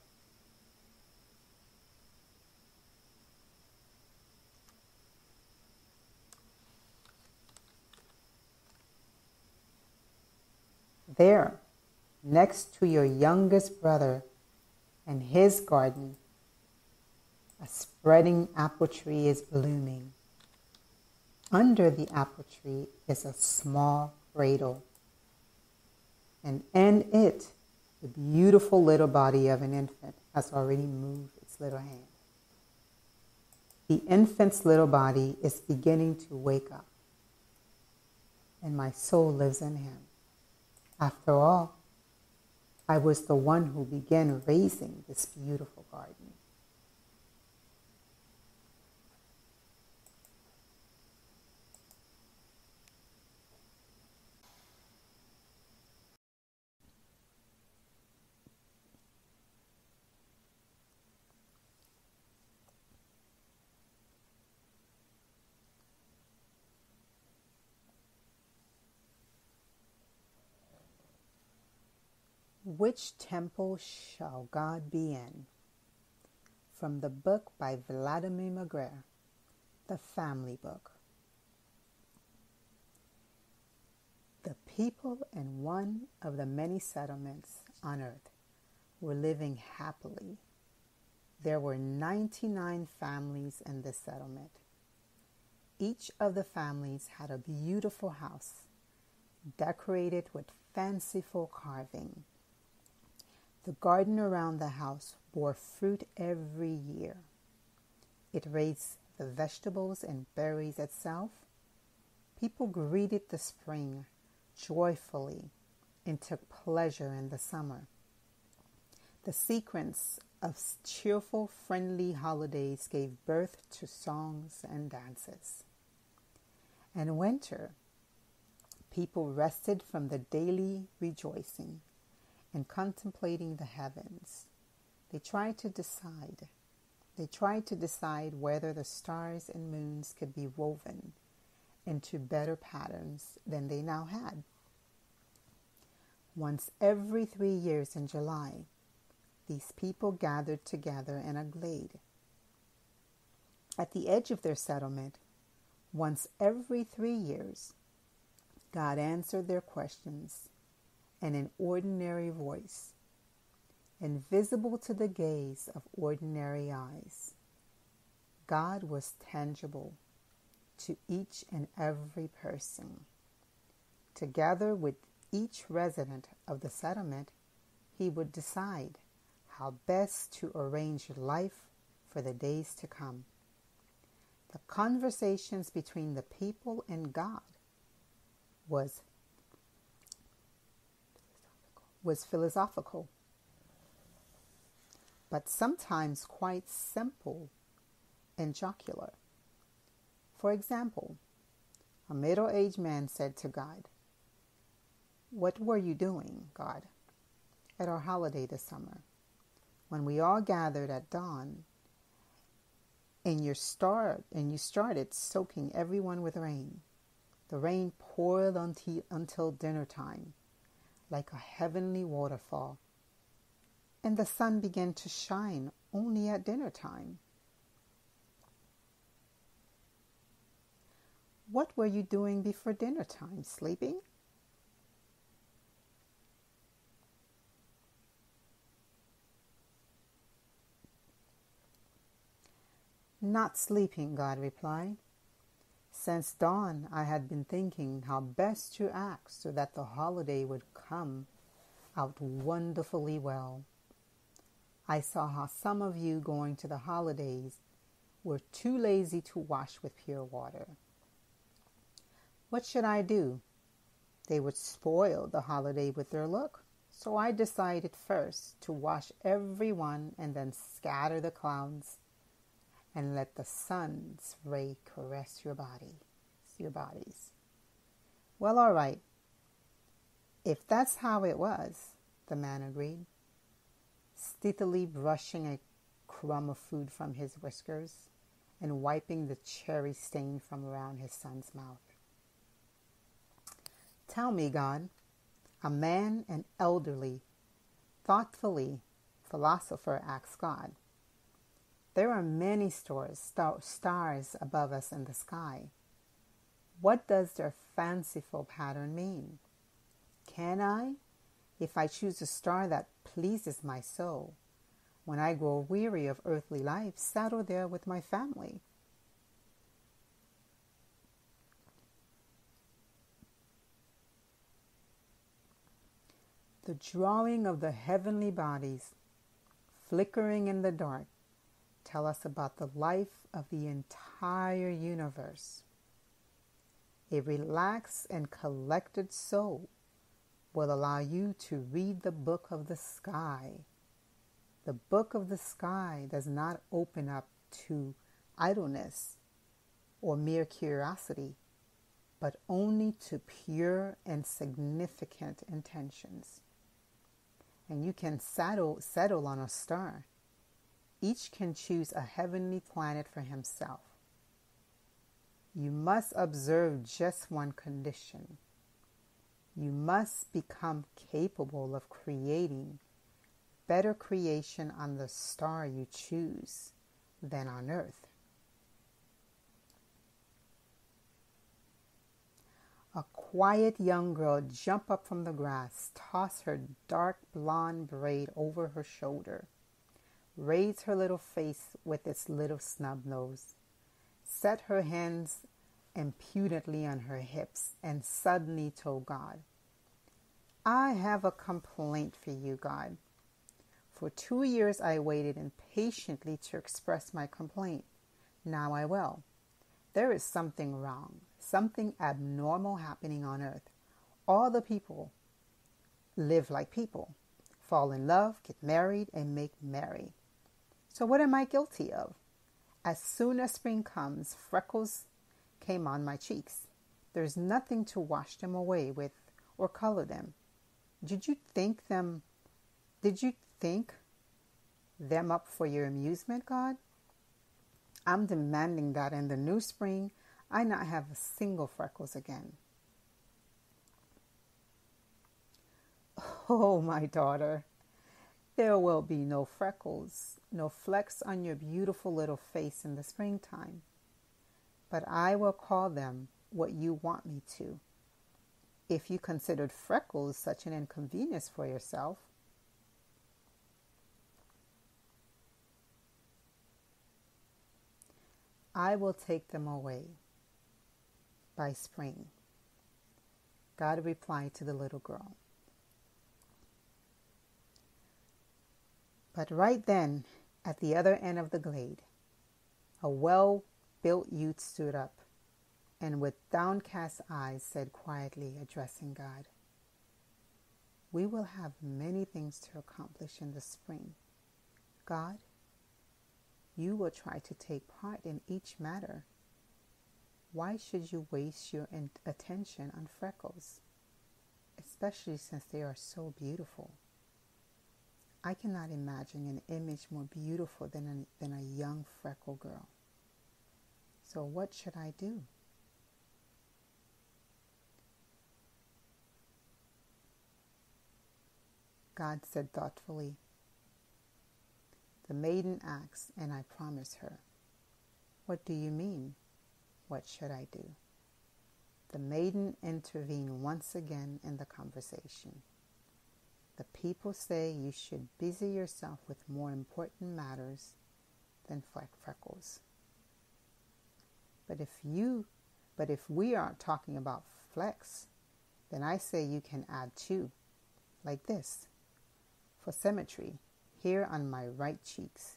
there next to your youngest brother and his garden, a spreading apple tree is blooming. Under the apple tree is a small cradle, and in it, the beautiful little body of an infant has already moved its little hand. The infant's little body is beginning to wake up, and my soul lives in him. After all, I was the one who began raising this beautiful garden. Which temple shall God be in? From the book by Vladimir Megre, The Family Book. The people in one of the many settlements on earth were living happily. There were 99 families in this settlement. Each of the families had a beautiful house decorated with fanciful carving the garden around the house bore fruit every year. It raised the vegetables and berries itself. People greeted the spring joyfully and took pleasure in the summer. The sequence of cheerful, friendly holidays gave birth to songs and dances. In winter, people rested from the daily rejoicing and contemplating the heavens, they tried to decide. They tried to decide whether the stars and moons could be woven into better patterns than they now had. Once every three years in July, these people gathered together in a glade. At the edge of their settlement, once every three years, God answered their questions and an ordinary voice, invisible to the gaze of ordinary eyes. God was tangible to each and every person. Together with each resident of the settlement, he would decide how best to arrange life for the days to come. The conversations between the people and God was was philosophical, but sometimes quite simple and jocular. For example, a middle aged man said to God, What were you doing, God, at our holiday this summer, when we all gathered at dawn and you start and you started soaking everyone with rain? The rain poured until, until dinner time like a heavenly waterfall. And the sun began to shine only at dinner time. What were you doing before dinner time? Sleeping? Not sleeping, God replied. Since dawn, I had been thinking how best to act so that the holiday would come out wonderfully well. I saw how some of you going to the holidays were too lazy to wash with pure water. What should I do? They would spoil the holiday with their look. So I decided first to wash everyone and then scatter the clowns and let the sun's ray caress your body, your bodies. Well, all right. If that's how it was, the man agreed, stealthily brushing a crumb of food from his whiskers and wiping the cherry stain from around his son's mouth. Tell me, God, a man, an elderly, thoughtfully philosopher asked God, there are many stars, star, stars above us in the sky. What does their fanciful pattern mean? Can I, if I choose a star that pleases my soul, when I grow weary of earthly life, settle there with my family? The drawing of the heavenly bodies flickering in the dark tell us about the life of the entire universe. A relaxed and collected soul will allow you to read the book of the sky. The book of the sky does not open up to idleness or mere curiosity, but only to pure and significant intentions. And you can settle, settle on a star each can choose a heavenly planet for himself. You must observe just one condition. You must become capable of creating better creation on the star you choose than on earth. A quiet young girl jumped up from the grass, tossed her dark blonde braid over her shoulder, raised her little face with its little snub nose, set her hands impudently on her hips, and suddenly told God, I have a complaint for you, God. For two years I waited impatiently to express my complaint. Now I will. There is something wrong something abnormal happening on earth. All the people live like people, fall in love, get married, and make merry. So, what am I guilty of? As soon as spring comes, freckles came on my cheeks. There's nothing to wash them away with or color them. Did you think them? Did you think them up for your amusement, God? I'm demanding that in the new spring I not have a single freckles again. Oh, my daughter, there will be no freckles, no flecks on your beautiful little face in the springtime. But I will call them what you want me to. If you considered freckles such an inconvenience for yourself, I will take them away by spring. God replied to the little girl. But right then, at the other end of the glade, a well built youth stood up and with downcast eyes said quietly, addressing God, We will have many things to accomplish in the spring. God, you will try to take part in each matter why should you waste your attention on freckles, especially since they are so beautiful? I cannot imagine an image more beautiful than a, than a young freckle girl. So, what should I do? God said thoughtfully, The maiden asks, and I promise her. What do you mean? What should I do? The maiden intervened once again in the conversation. The people say you should busy yourself with more important matters than freckles. But if you, but if we aren't talking about flecks, then I say you can add two, like this, for symmetry, here on my right cheeks.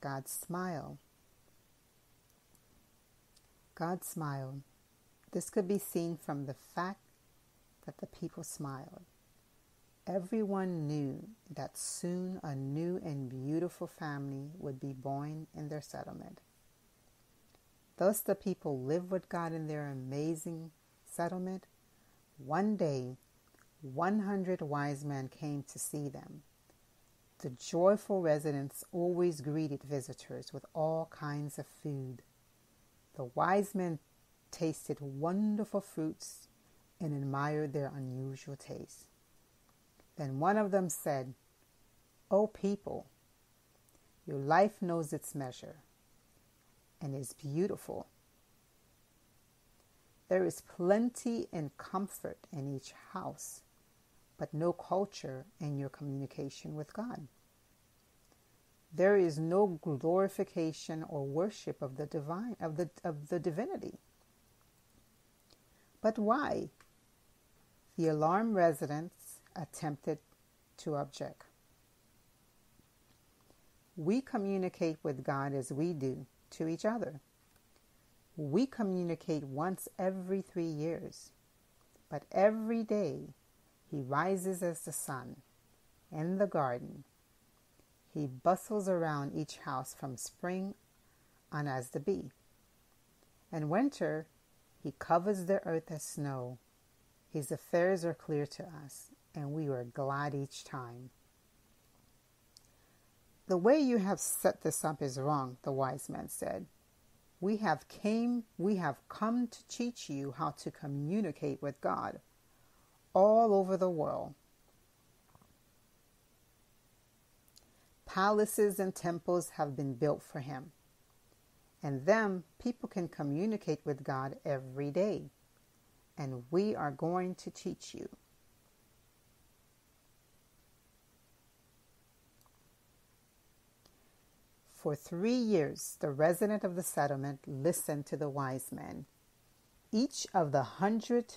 God smiled God smiled. This could be seen from the fact that the people smiled. Everyone knew that soon a new and beautiful family would be born in their settlement. Thus, the people lived with God in their amazing settlement. One day, 100 wise men came to see them. The joyful residents always greeted visitors with all kinds of food the wise men tasted wonderful fruits and admired their unusual taste. Then one of them said, O people, your life knows its measure and is beautiful. There is plenty and comfort in each house, but no culture in your communication with God. There is no glorification or worship of the divine of the of the divinity. But why? The alarmed residents attempted to object. We communicate with God as we do to each other. We communicate once every three years, but every day he rises as the sun in the garden he bustles around each house from spring on as the bee. In winter, he covers the earth as snow. His affairs are clear to us, and we were glad each time. The way you have set this up is wrong, the wise man said. We have came we have come to teach you how to communicate with God. all over the world. Palaces and temples have been built for him. And them people can communicate with God every day. And we are going to teach you. For three years, the resident of the settlement listened to the wise men. Each of the hundred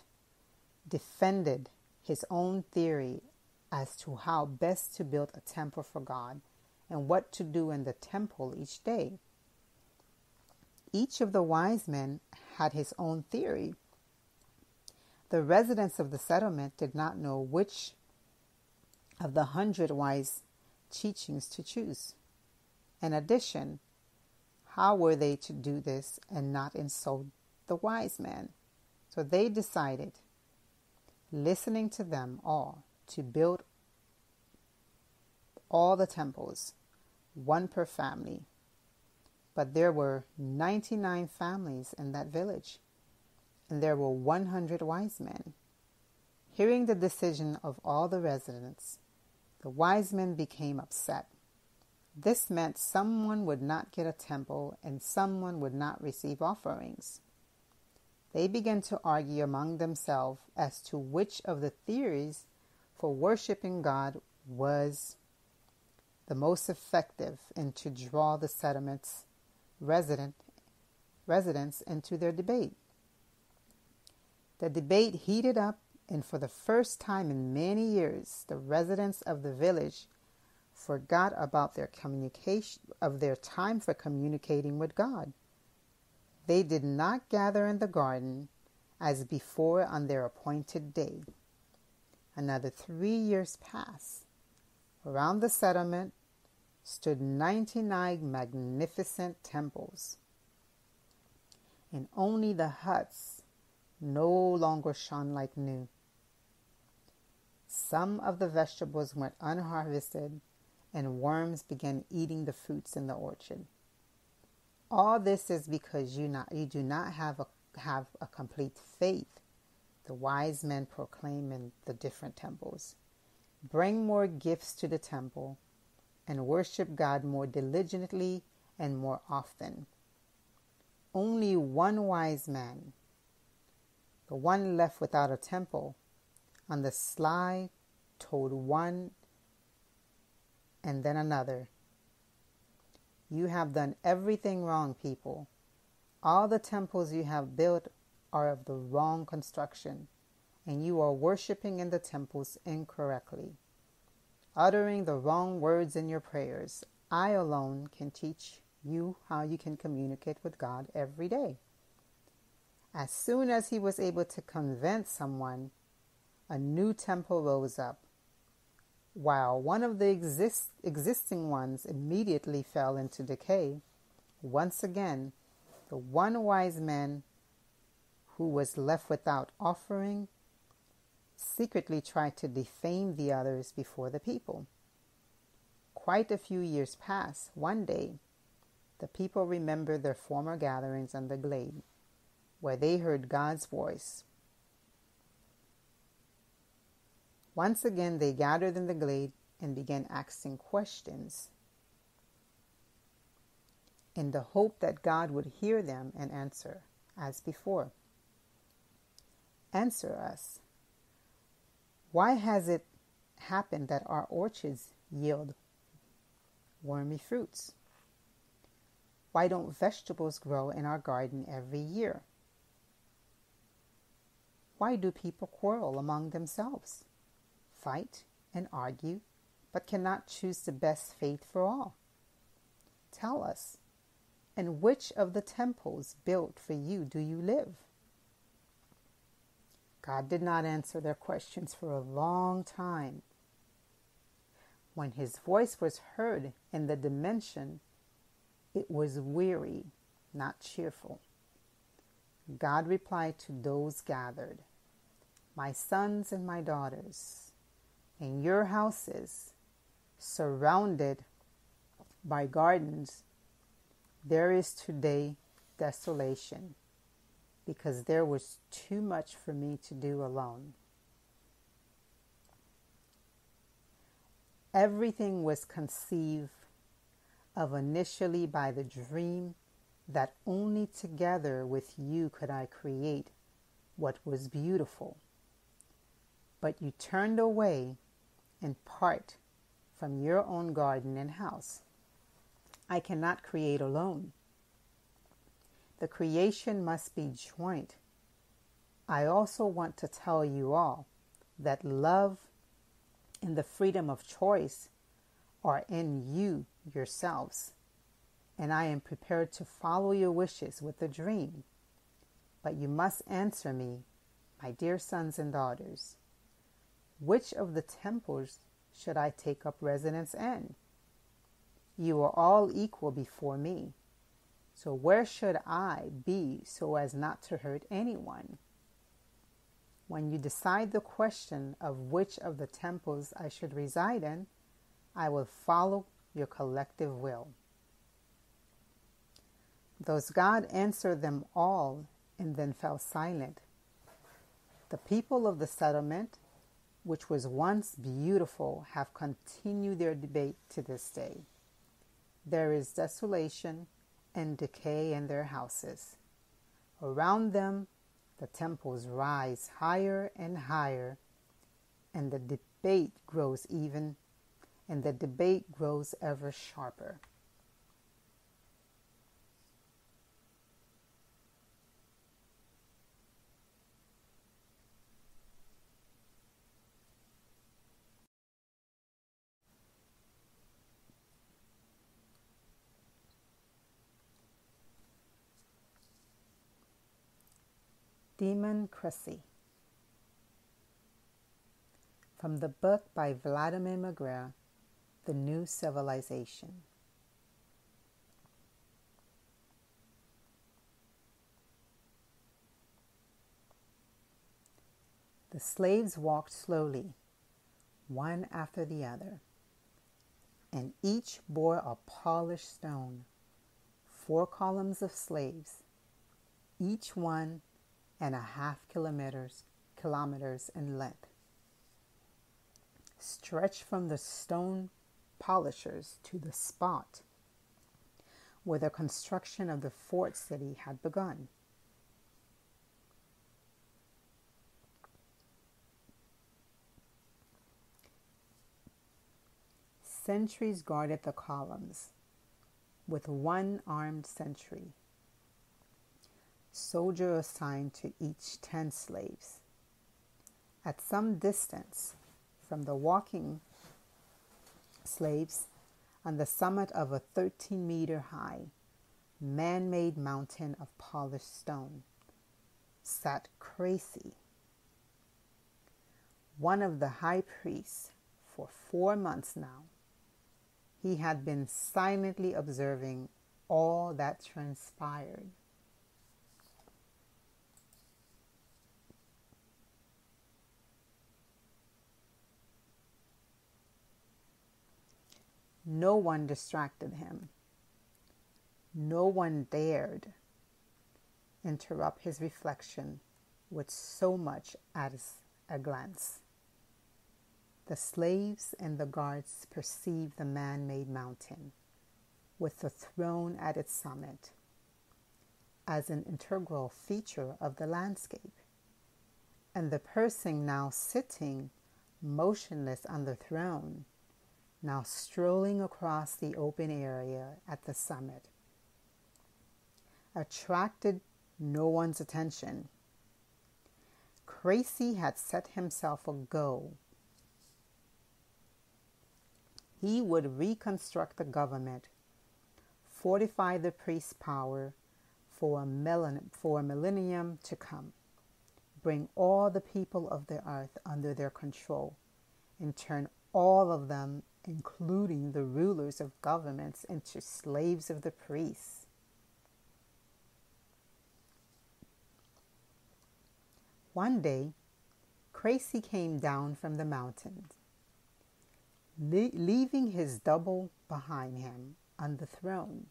defended his own theory as to how best to build a temple for God and what to do in the temple each day. Each of the wise men had his own theory. The residents of the settlement did not know which of the hundred wise teachings to choose. In addition, how were they to do this and not insult the wise men? So they decided, listening to them all, to build all the temples, one per family. But there were 99 families in that village, and there were 100 wise men. Hearing the decision of all the residents, the wise men became upset this meant someone would not get a temple and someone would not receive offerings. They began to argue among themselves as to which of the theories for worshiping God was the most effective and to draw the settlement's resident, residents into their debate. The debate heated up, and for the first time in many years, the residents of the village forgot about their communication of their time for communicating with God. They did not gather in the garden as before on their appointed day. Another three years passed. Around the settlement stood 99 magnificent temples, and only the huts no longer shone like new. Some of the vegetables went unharvested and worms began eating the fruits in the orchard. All this is because you not you do not have a have a complete faith. The wise men proclaim in the different temples. Bring more gifts to the temple and worship God more diligently and more often. Only one wise man, the one left without a temple, on the sly told one and then another. You have done everything wrong, people. All the temples you have built are of the wrong construction, and you are worshiping in the temples incorrectly. Uttering the wrong words in your prayers, I alone can teach you how you can communicate with God every day. As soon as he was able to convince someone, a new temple rose up while one of the exist, existing ones immediately fell into decay, once again, the one wise man who was left without offering secretly tried to defame the others before the people. Quite a few years passed. One day, the people remembered their former gatherings on the glade, where they heard God's voice Once again, they gathered in the glade and began asking questions in the hope that God would hear them and answer as before. Answer us. Why has it happened that our orchards yield wormy fruits? Why don't vegetables grow in our garden every year? Why do people quarrel among themselves? Fight and argue, but cannot choose the best faith for all. Tell us, in which of the temples built for you do you live? God did not answer their questions for a long time. When his voice was heard in the dimension, it was weary, not cheerful. God replied to those gathered, My sons and my daughters, in your houses, surrounded by gardens, there is today desolation because there was too much for me to do alone. Everything was conceived of initially by the dream that only together with you could I create what was beautiful. But you turned away in part from your own garden and house. I cannot create alone. The creation must be joint. I also want to tell you all that love and the freedom of choice are in you yourselves, and I am prepared to follow your wishes with a dream. But you must answer me, my dear sons and daughters. Which of the temples should I take up residence in? You are all equal before me. So where should I be so as not to hurt anyone? When you decide the question of which of the temples I should reside in, I will follow your collective will. Thus God answered them all and then fell silent. The people of the settlement, which was once beautiful, have continued their debate to this day. There is desolation and decay in their houses. Around them the temples rise higher and higher, and the debate grows even, and the debate grows ever sharper. Demon Cracy. From the book by Vladimir Megre, The New Civilization. The slaves walked slowly, one after the other, and each bore a polished stone, four columns of slaves, each one and a half kilometers, kilometers in length. Stretched from the stone polishers to the spot where the construction of the fort city had begun. Sentries guarded the columns, with one armed sentry soldier assigned to each 10 slaves. At some distance from the walking slaves, on the summit of a 13 meter high, man made mountain of polished stone, sat Cracy, one of the high priests, for four months now. He had been silently observing all that transpired. No one distracted him. No one dared interrupt his reflection with so much as a glance. The slaves and the guards perceived the man made mountain with the throne at its summit as an integral feature of the landscape, and the person now sitting motionless on the throne now strolling across the open area at the summit, attracted no one's attention. Cracy had set himself a goal. He would reconstruct the government, fortify the priest's power for a, millennium, for a millennium to come, bring all the people of the earth under their control, and turn all of them including the rulers of governments, into slaves of the priests. One day, Cracy came down from the mountains, le- leaving his double behind him on the throne.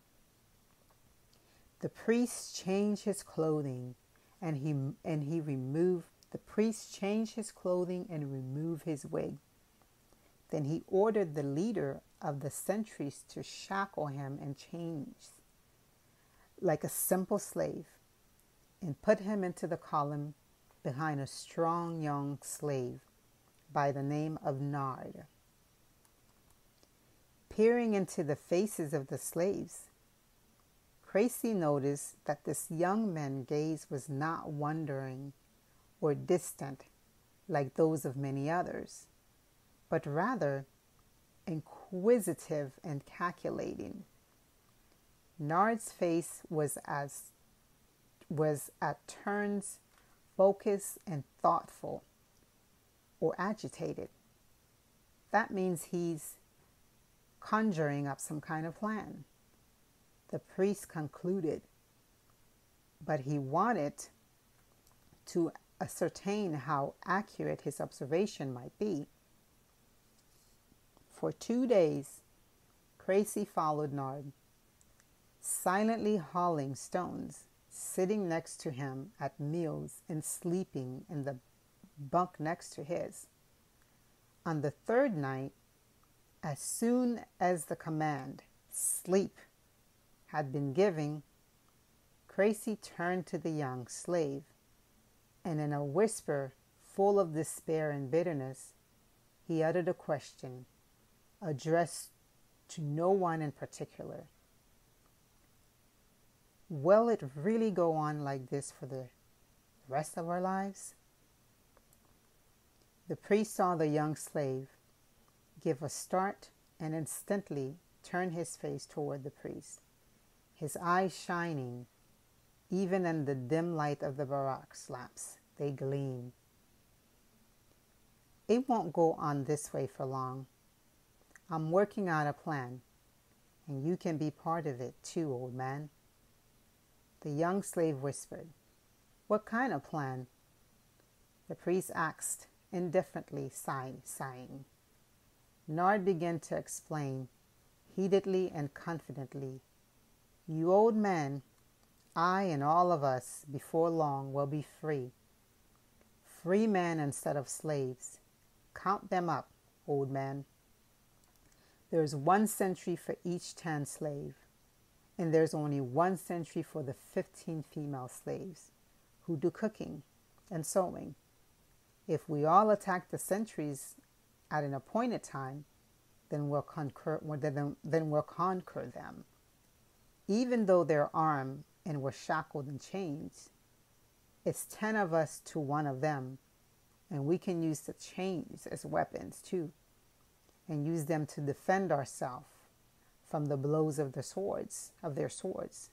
The priest changed his clothing and he, and he removed, the priest changed his clothing and removed his wig Then he ordered the leader of the sentries to shackle him in chains like a simple slave and put him into the column behind a strong young slave by the name of Nard. Peering into the faces of the slaves, Cracy noticed that this young man's gaze was not wondering or distant like those of many others, but rather inquisitive and calculating. Nard's face was as was at turns focused and thoughtful or agitated. That means he's conjuring up some kind of plan. The priest concluded, but he wanted to ascertain how accurate his observation might be. For two days, Cracy followed Nard, silently hauling stones, sitting next to him at meals, and sleeping in the bunk next to his. On the third night, as soon as the command, sleep, had been given, Cracy turned to the young slave and in a whisper full of despair and bitterness, he uttered a question addressed to no one in particular. Will it really go on like this for the rest of our lives? The priest saw the young slave give a start and instantly turn his face toward the priest, his eyes shining even in the dim light of the barrack's lamps, they gleam. It won't go on this way for long. I'm working out a plan, and you can be part of it too, old man. The young slave whispered, What kind of plan? The priest asked, indifferently sigh, sighing. Nard began to explain, heatedly and confidently. You old man I and all of us before long will be free. Free men instead of slaves. Count them up, old man. There's one sentry for each ten slave, and there's only one sentry for the fifteen female slaves who do cooking and sewing. If we all attack the sentries at an appointed time, then we'll conquer, then, then we'll conquer them. Even though they're armed and were shackled in chains. It's 10 of us to one of them, and we can use the chains as weapons too, and use them to defend ourselves from the blows of the swords, of their swords.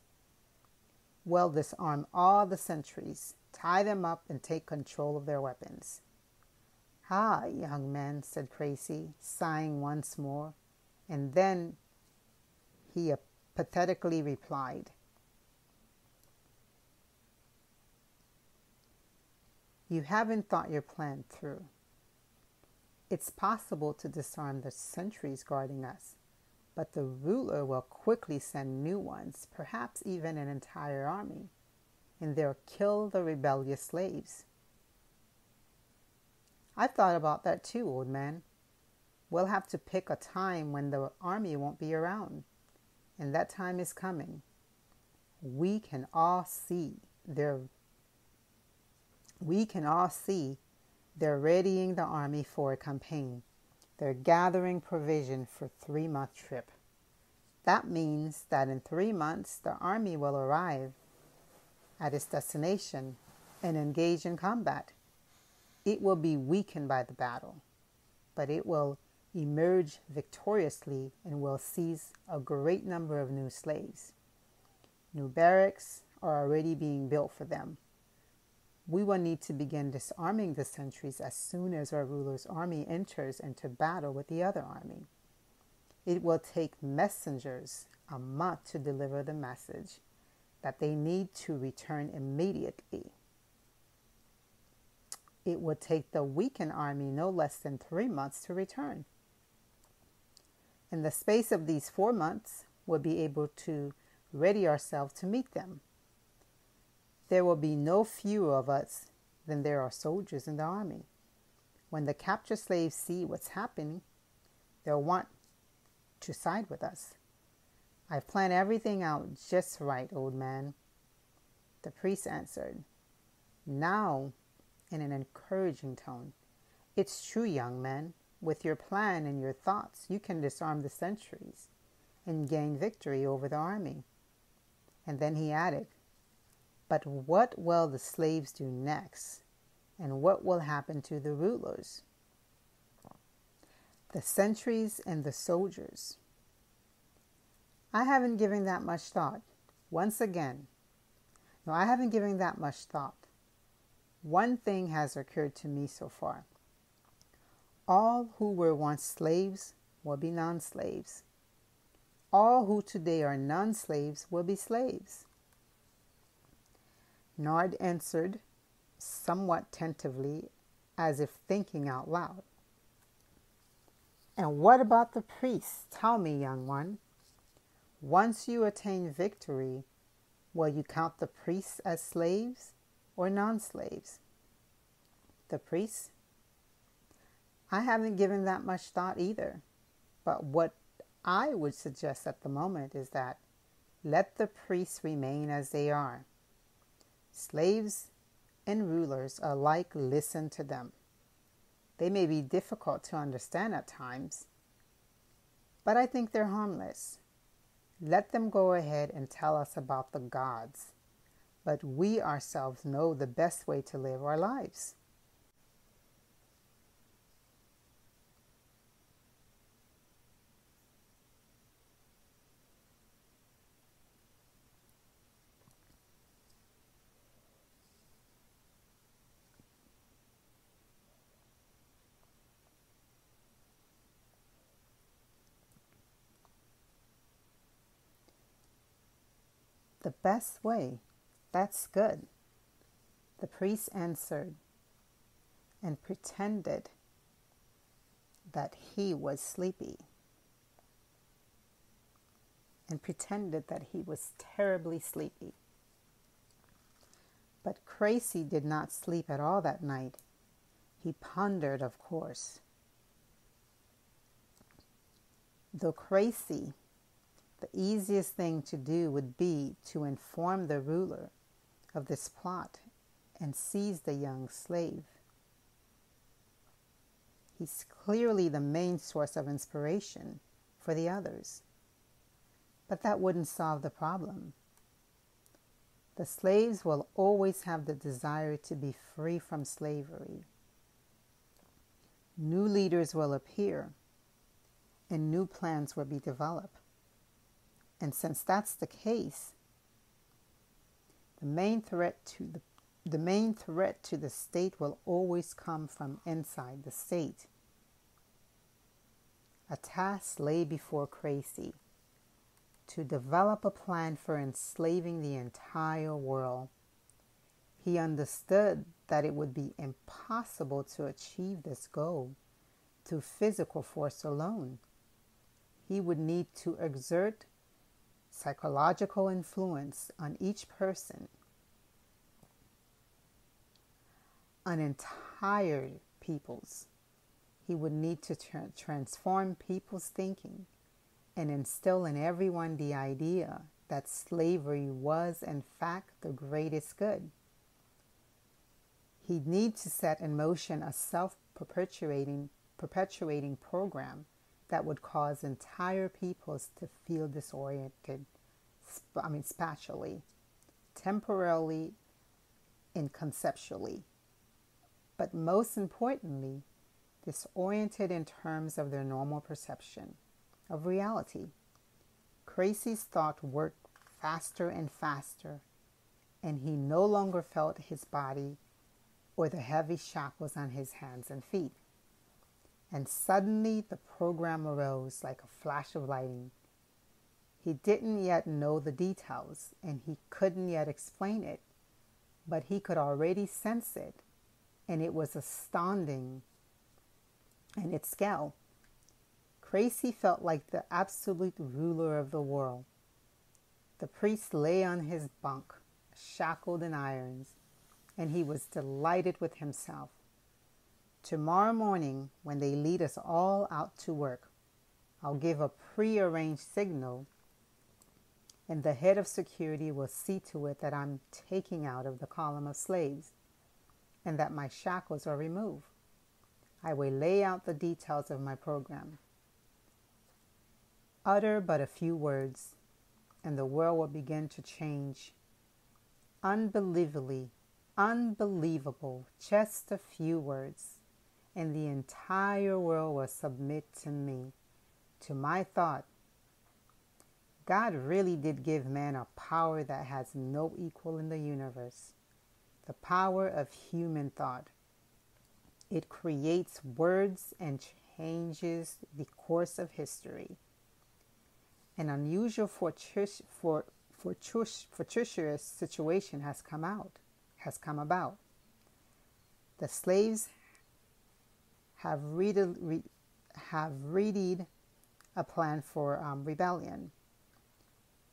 Well, disarm all the sentries, tie them up, and take control of their weapons. Ah, young man, said Cracy, sighing once more, and then he pathetically replied, You haven't thought your plan through. It's possible to disarm the sentries guarding us, but the ruler will quickly send new ones, perhaps even an entire army, and they'll kill the rebellious slaves. I've thought about that too, old man. We'll have to pick a time when the army won't be around, and that time is coming. We can all see their we can all see they're readying the army for a campaign. They're gathering provision for three month trip. That means that in three months the army will arrive at its destination and engage in combat. It will be weakened by the battle, but it will emerge victoriously and will seize a great number of new slaves. New barracks are already being built for them we will need to begin disarming the sentries as soon as our ruler's army enters into battle with the other army. It will take messengers a month to deliver the message that they need to return immediately. It would take the weakened army no less than three months to return. In the space of these four months, we'll be able to ready ourselves to meet them. There will be no fewer of us than there are soldiers in the army. When the captured slaves see what's happening, they'll want to side with us. I've planned everything out just right, old man. The priest answered, now in an encouraging tone. It's true, young man. With your plan and your thoughts, you can disarm the sentries and gain victory over the army. And then he added, But what will the slaves do next? And what will happen to the rulers? The sentries and the soldiers. I haven't given that much thought. Once again, no, I haven't given that much thought. One thing has occurred to me so far. All who were once slaves will be non slaves. All who today are non slaves will be slaves. Nard answered somewhat tentatively, as if thinking out loud. And what about the priests? Tell me, young one. Once you attain victory, will you count the priests as slaves or non slaves? The priests? I haven't given that much thought either. But what I would suggest at the moment is that let the priests remain as they are. Slaves and rulers alike listen to them. They may be difficult to understand at times, but I think they're harmless. Let them go ahead and tell us about the gods, but we ourselves know the best way to live our lives. The best way. That's good. The priest answered and pretended that he was sleepy and pretended that he was terribly sleepy. But Cracy did not sleep at all that night. He pondered, of course. Though Cracy the easiest thing to do would be to inform the ruler of this plot and seize the young slave. He's clearly the main source of inspiration for the others. But that wouldn't solve the problem. The slaves will always have the desire to be free from slavery. New leaders will appear and new plans will be developed. And since that's the case, the main threat to the the main threat to the state will always come from inside the state. A task lay before Cracy to develop a plan for enslaving the entire world. He understood that it would be impossible to achieve this goal through physical force alone. He would need to exert psychological influence on each person, on entire peoples. He would need to tra- transform people's thinking and instill in everyone the idea that slavery was, in fact, the greatest good. He'd need to set in motion a self perpetuating perpetuating program that would cause entire peoples to feel disoriented, I mean, spatially, temporarily, and conceptually. But most importantly, disoriented in terms of their normal perception of reality. Cracy's thought worked faster and faster, and he no longer felt his body or the heavy shackles on his hands and feet. And suddenly the program arose like a flash of lightning. He didn't yet know the details and he couldn't yet explain it, but he could already sense it, and it was astounding in its scale. Cracy felt like the absolute ruler of the world. The priest lay on his bunk, shackled in irons, and he was delighted with himself. Tomorrow morning, when they lead us all out to work, I'll give a prearranged signal, and the head of security will see to it that I'm taking out of the column of slaves and that my shackles are removed. I will lay out the details of my program. Utter but a few words, and the world will begin to change. Unbelievably, unbelievable, just a few words, and the entire world will submit to me, to my thought. God really did give man a power that has no equal in the universe the power of human thought. It creates words and changes the course of history. An unusual fortuitous, for, fortuitous situation has come out, has come about. The slaves have read, have readied a plan for um, rebellion.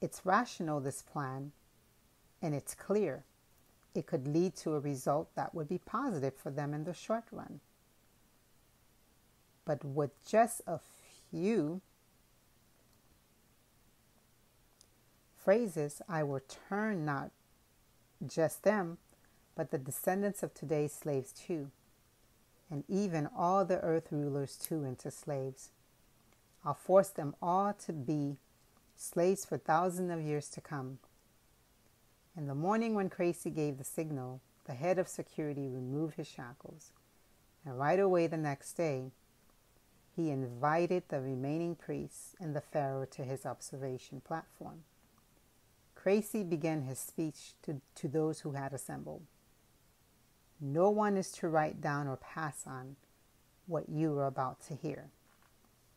It's rational, this plan, and it's clear it could lead to a result that would be positive for them in the short run. But with just a few phrases, I will turn not just them, but the descendants of today's slaves too, and even all the earth rulers too into slaves. I'll force them all to be slaves for thousands of years to come. In the morning, when Cracy gave the signal, the head of security removed his shackles, and right away the next day, he invited the remaining priests and the Pharaoh to his observation platform. Cracy began his speech to, to those who had assembled. No one is to write down or pass on what you are about to hear.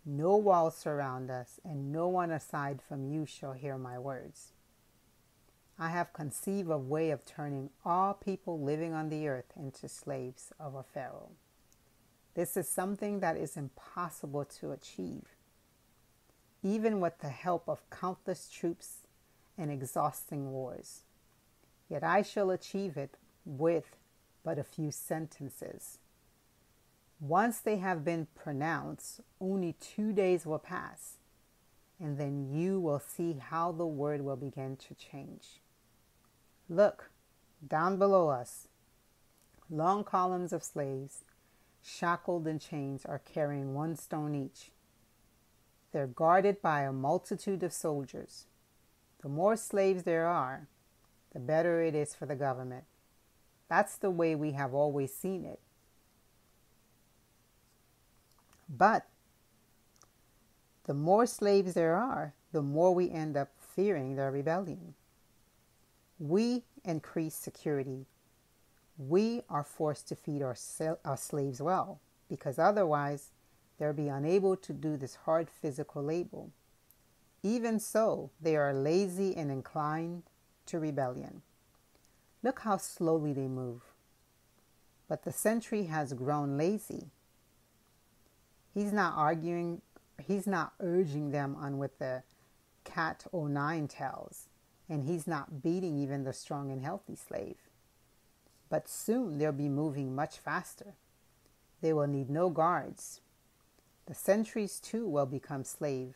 No walls surround us, and no one aside from you shall hear my words. I have conceived a way of turning all people living on the earth into slaves of a Pharaoh. This is something that is impossible to achieve, even with the help of countless troops and exhausting wars. Yet I shall achieve it with but a few sentences. Once they have been pronounced, only two days will pass, and then you will see how the word will begin to change. Look, down below us, long columns of slaves, shackled in chains, are carrying one stone each. They're guarded by a multitude of soldiers. The more slaves there are, the better it is for the government. That's the way we have always seen it. But the more slaves there are, the more we end up fearing their rebellion. We increase security. We are forced to feed our, our slaves well because otherwise they'll be unable to do this hard physical labor. Even so, they are lazy and inclined to rebellion. Look how slowly they move. But the sentry has grown lazy. He's not arguing, he's not urging them on with the cat o' nine tails and he's not beating even the strong and healthy slave. But soon they'll be moving much faster. They will need no guards. The sentries too will become slave.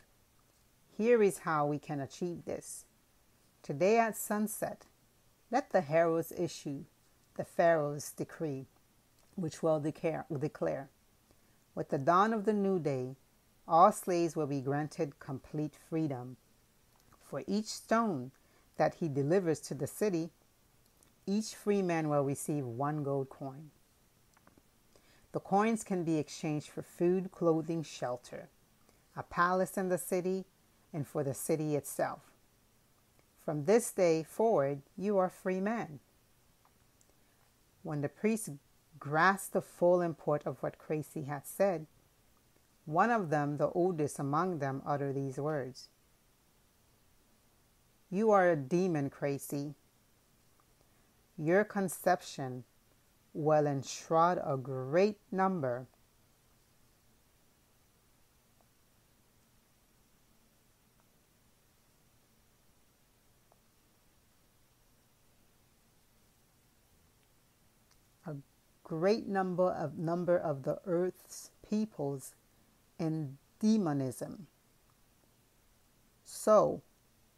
Here is how we can achieve this. Today at sunset, let the heralds issue the Pharaoh's decree, which will declare, declare with the dawn of the new day, all slaves will be granted complete freedom. For each stone that he delivers to the city, each free man will receive one gold coin. The coins can be exchanged for food, clothing, shelter, a palace in the city, and for the city itself. From this day forward, you are free men. When the priests grasped the full import of what Cracy had said, one of them, the oldest among them, uttered these words you are a demon, Cracy. Your conception will enshroud a great number a great number of number of the earth's peoples in demonism. So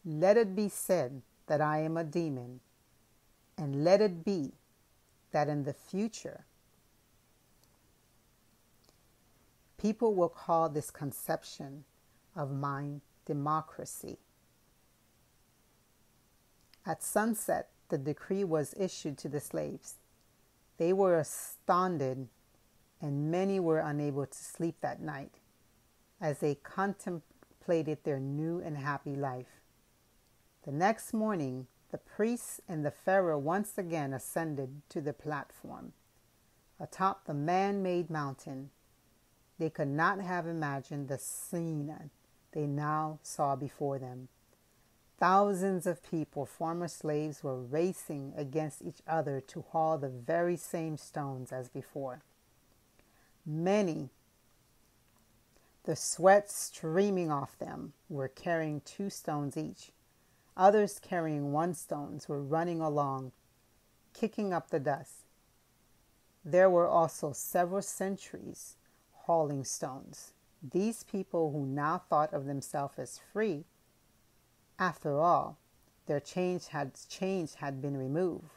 let it be said that I am a demon, and let it be that in the future people will call this conception of mine democracy. At sunset, the decree was issued to the slaves. They were astounded, and many were unable to sleep that night as they contemplated their new and happy life. The next morning, the priests and the Pharaoh once again ascended to the platform atop the man made mountain. They could not have imagined the scene they now saw before them. Thousands of people, former slaves, were racing against each other to haul the very same stones as before. Many, the sweat streaming off them, were carrying two stones each. Others carrying one stones were running along, kicking up the dust. There were also several sentries hauling stones. These people who now thought of themselves as free after all, their change had change had been removed,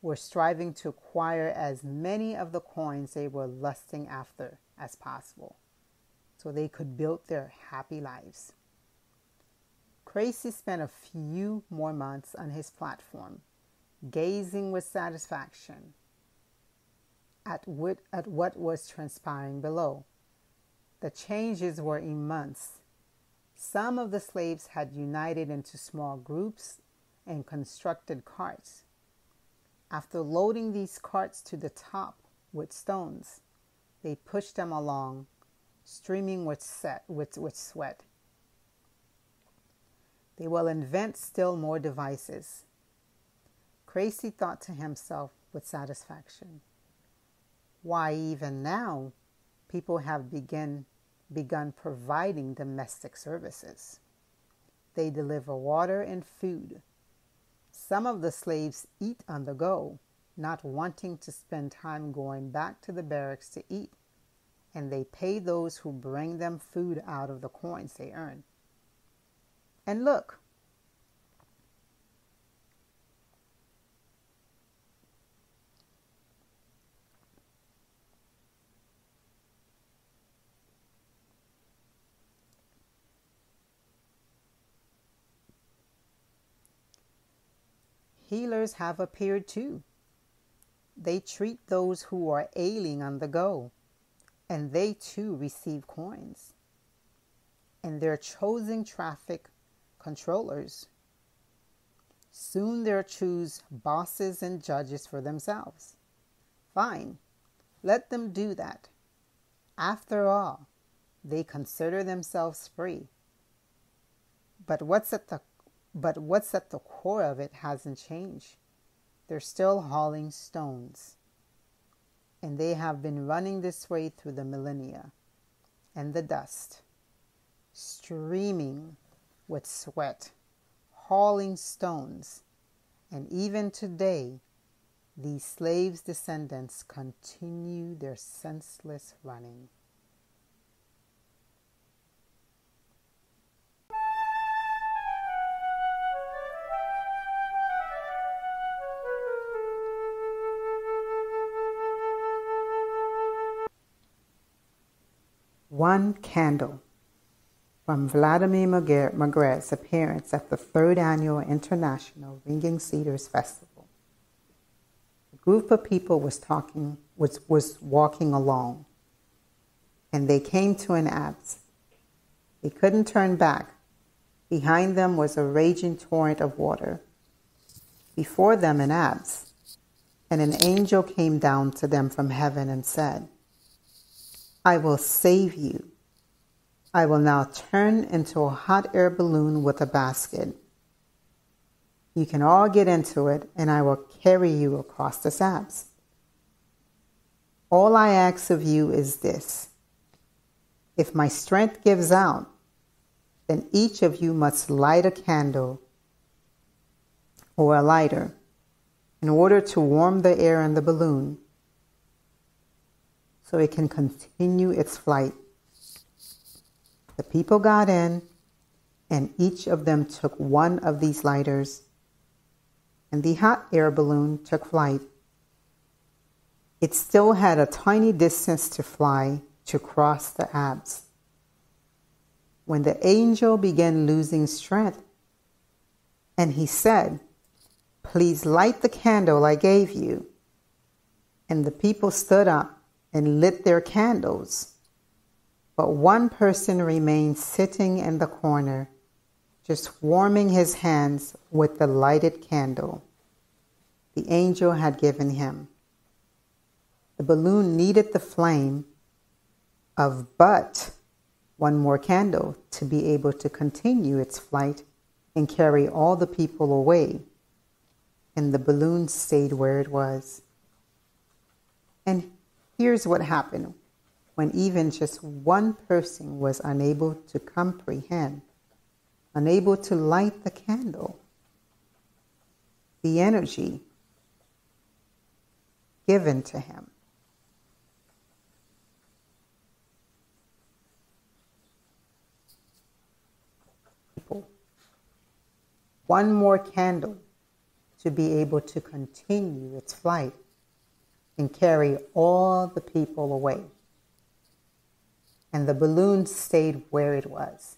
were striving to acquire as many of the coins they were lusting after as possible, so they could build their happy lives. Cracy spent a few more months on his platform, gazing with satisfaction at what, at what was transpiring below. The changes were immense some of the slaves had united into small groups and constructed carts. After loading these carts to the top with stones, they pushed them along, streaming with, set, with, with sweat. They will invent still more devices. Cracy thought to himself with satisfaction. Why, even now, people have begun begun providing domestic services. They deliver water and food. Some of the slaves eat on the go, not wanting to spend time going back to the barracks to eat, and they pay those who bring them food out of the coins they earn. And look, healers have appeared too. They treat those who are ailing on the go, and they too receive coins. And their chosen traffic controllers. Soon they'll choose bosses and judges for themselves. Fine, let them do that. After all, they consider themselves free. But what's at the but what's at the core of it hasn't changed. They're still hauling stones. And they have been running this way through the millennia and the dust, streaming with sweat, hauling stones. And even today, these slaves' descendants continue their senseless running. One Candle from Vladimir Megre's appearance at the third annual International Ringing Cedars Festival. A group of people was talking was, was walking along and they came to an abyss. They couldn't turn back. Behind them was a raging torrent of water. Before them an abyss, and an angel came down to them from heaven and said, I will save you. I will now turn into a hot air balloon with a basket. You can all get into it, and I will carry you across the saps. All I ask of you is this if my strength gives out, then each of you must light a candle or a lighter in order to warm the air in the balloon so it can continue its flight. The people got in, and each of them took one of these lighters, and the hot air balloon took flight. It still had a tiny distance to fly to cross the Alps. When the angel began losing strength, and he said, Please light the candle I gave you. And the people stood up and lit their candles. But one person remained sitting in the corner just warming his hands with the lighted candle the angel had given him. The balloon needed the flame of but one more candle to be able to continue its flight and carry all the people away. And the balloon stayed where it was. And here's what happened when even just one person was unable to comprehend unable to light the candle. The energy given to him. One more candle to be able to continue its flight and carry all the people away. And the balloon stayed where it was.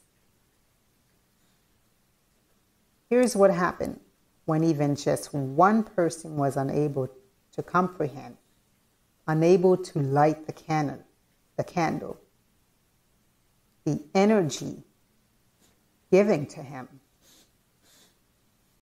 Here's what happened when even just one person was unable to comprehend, unable to light the cannon, the candle. The energy given to him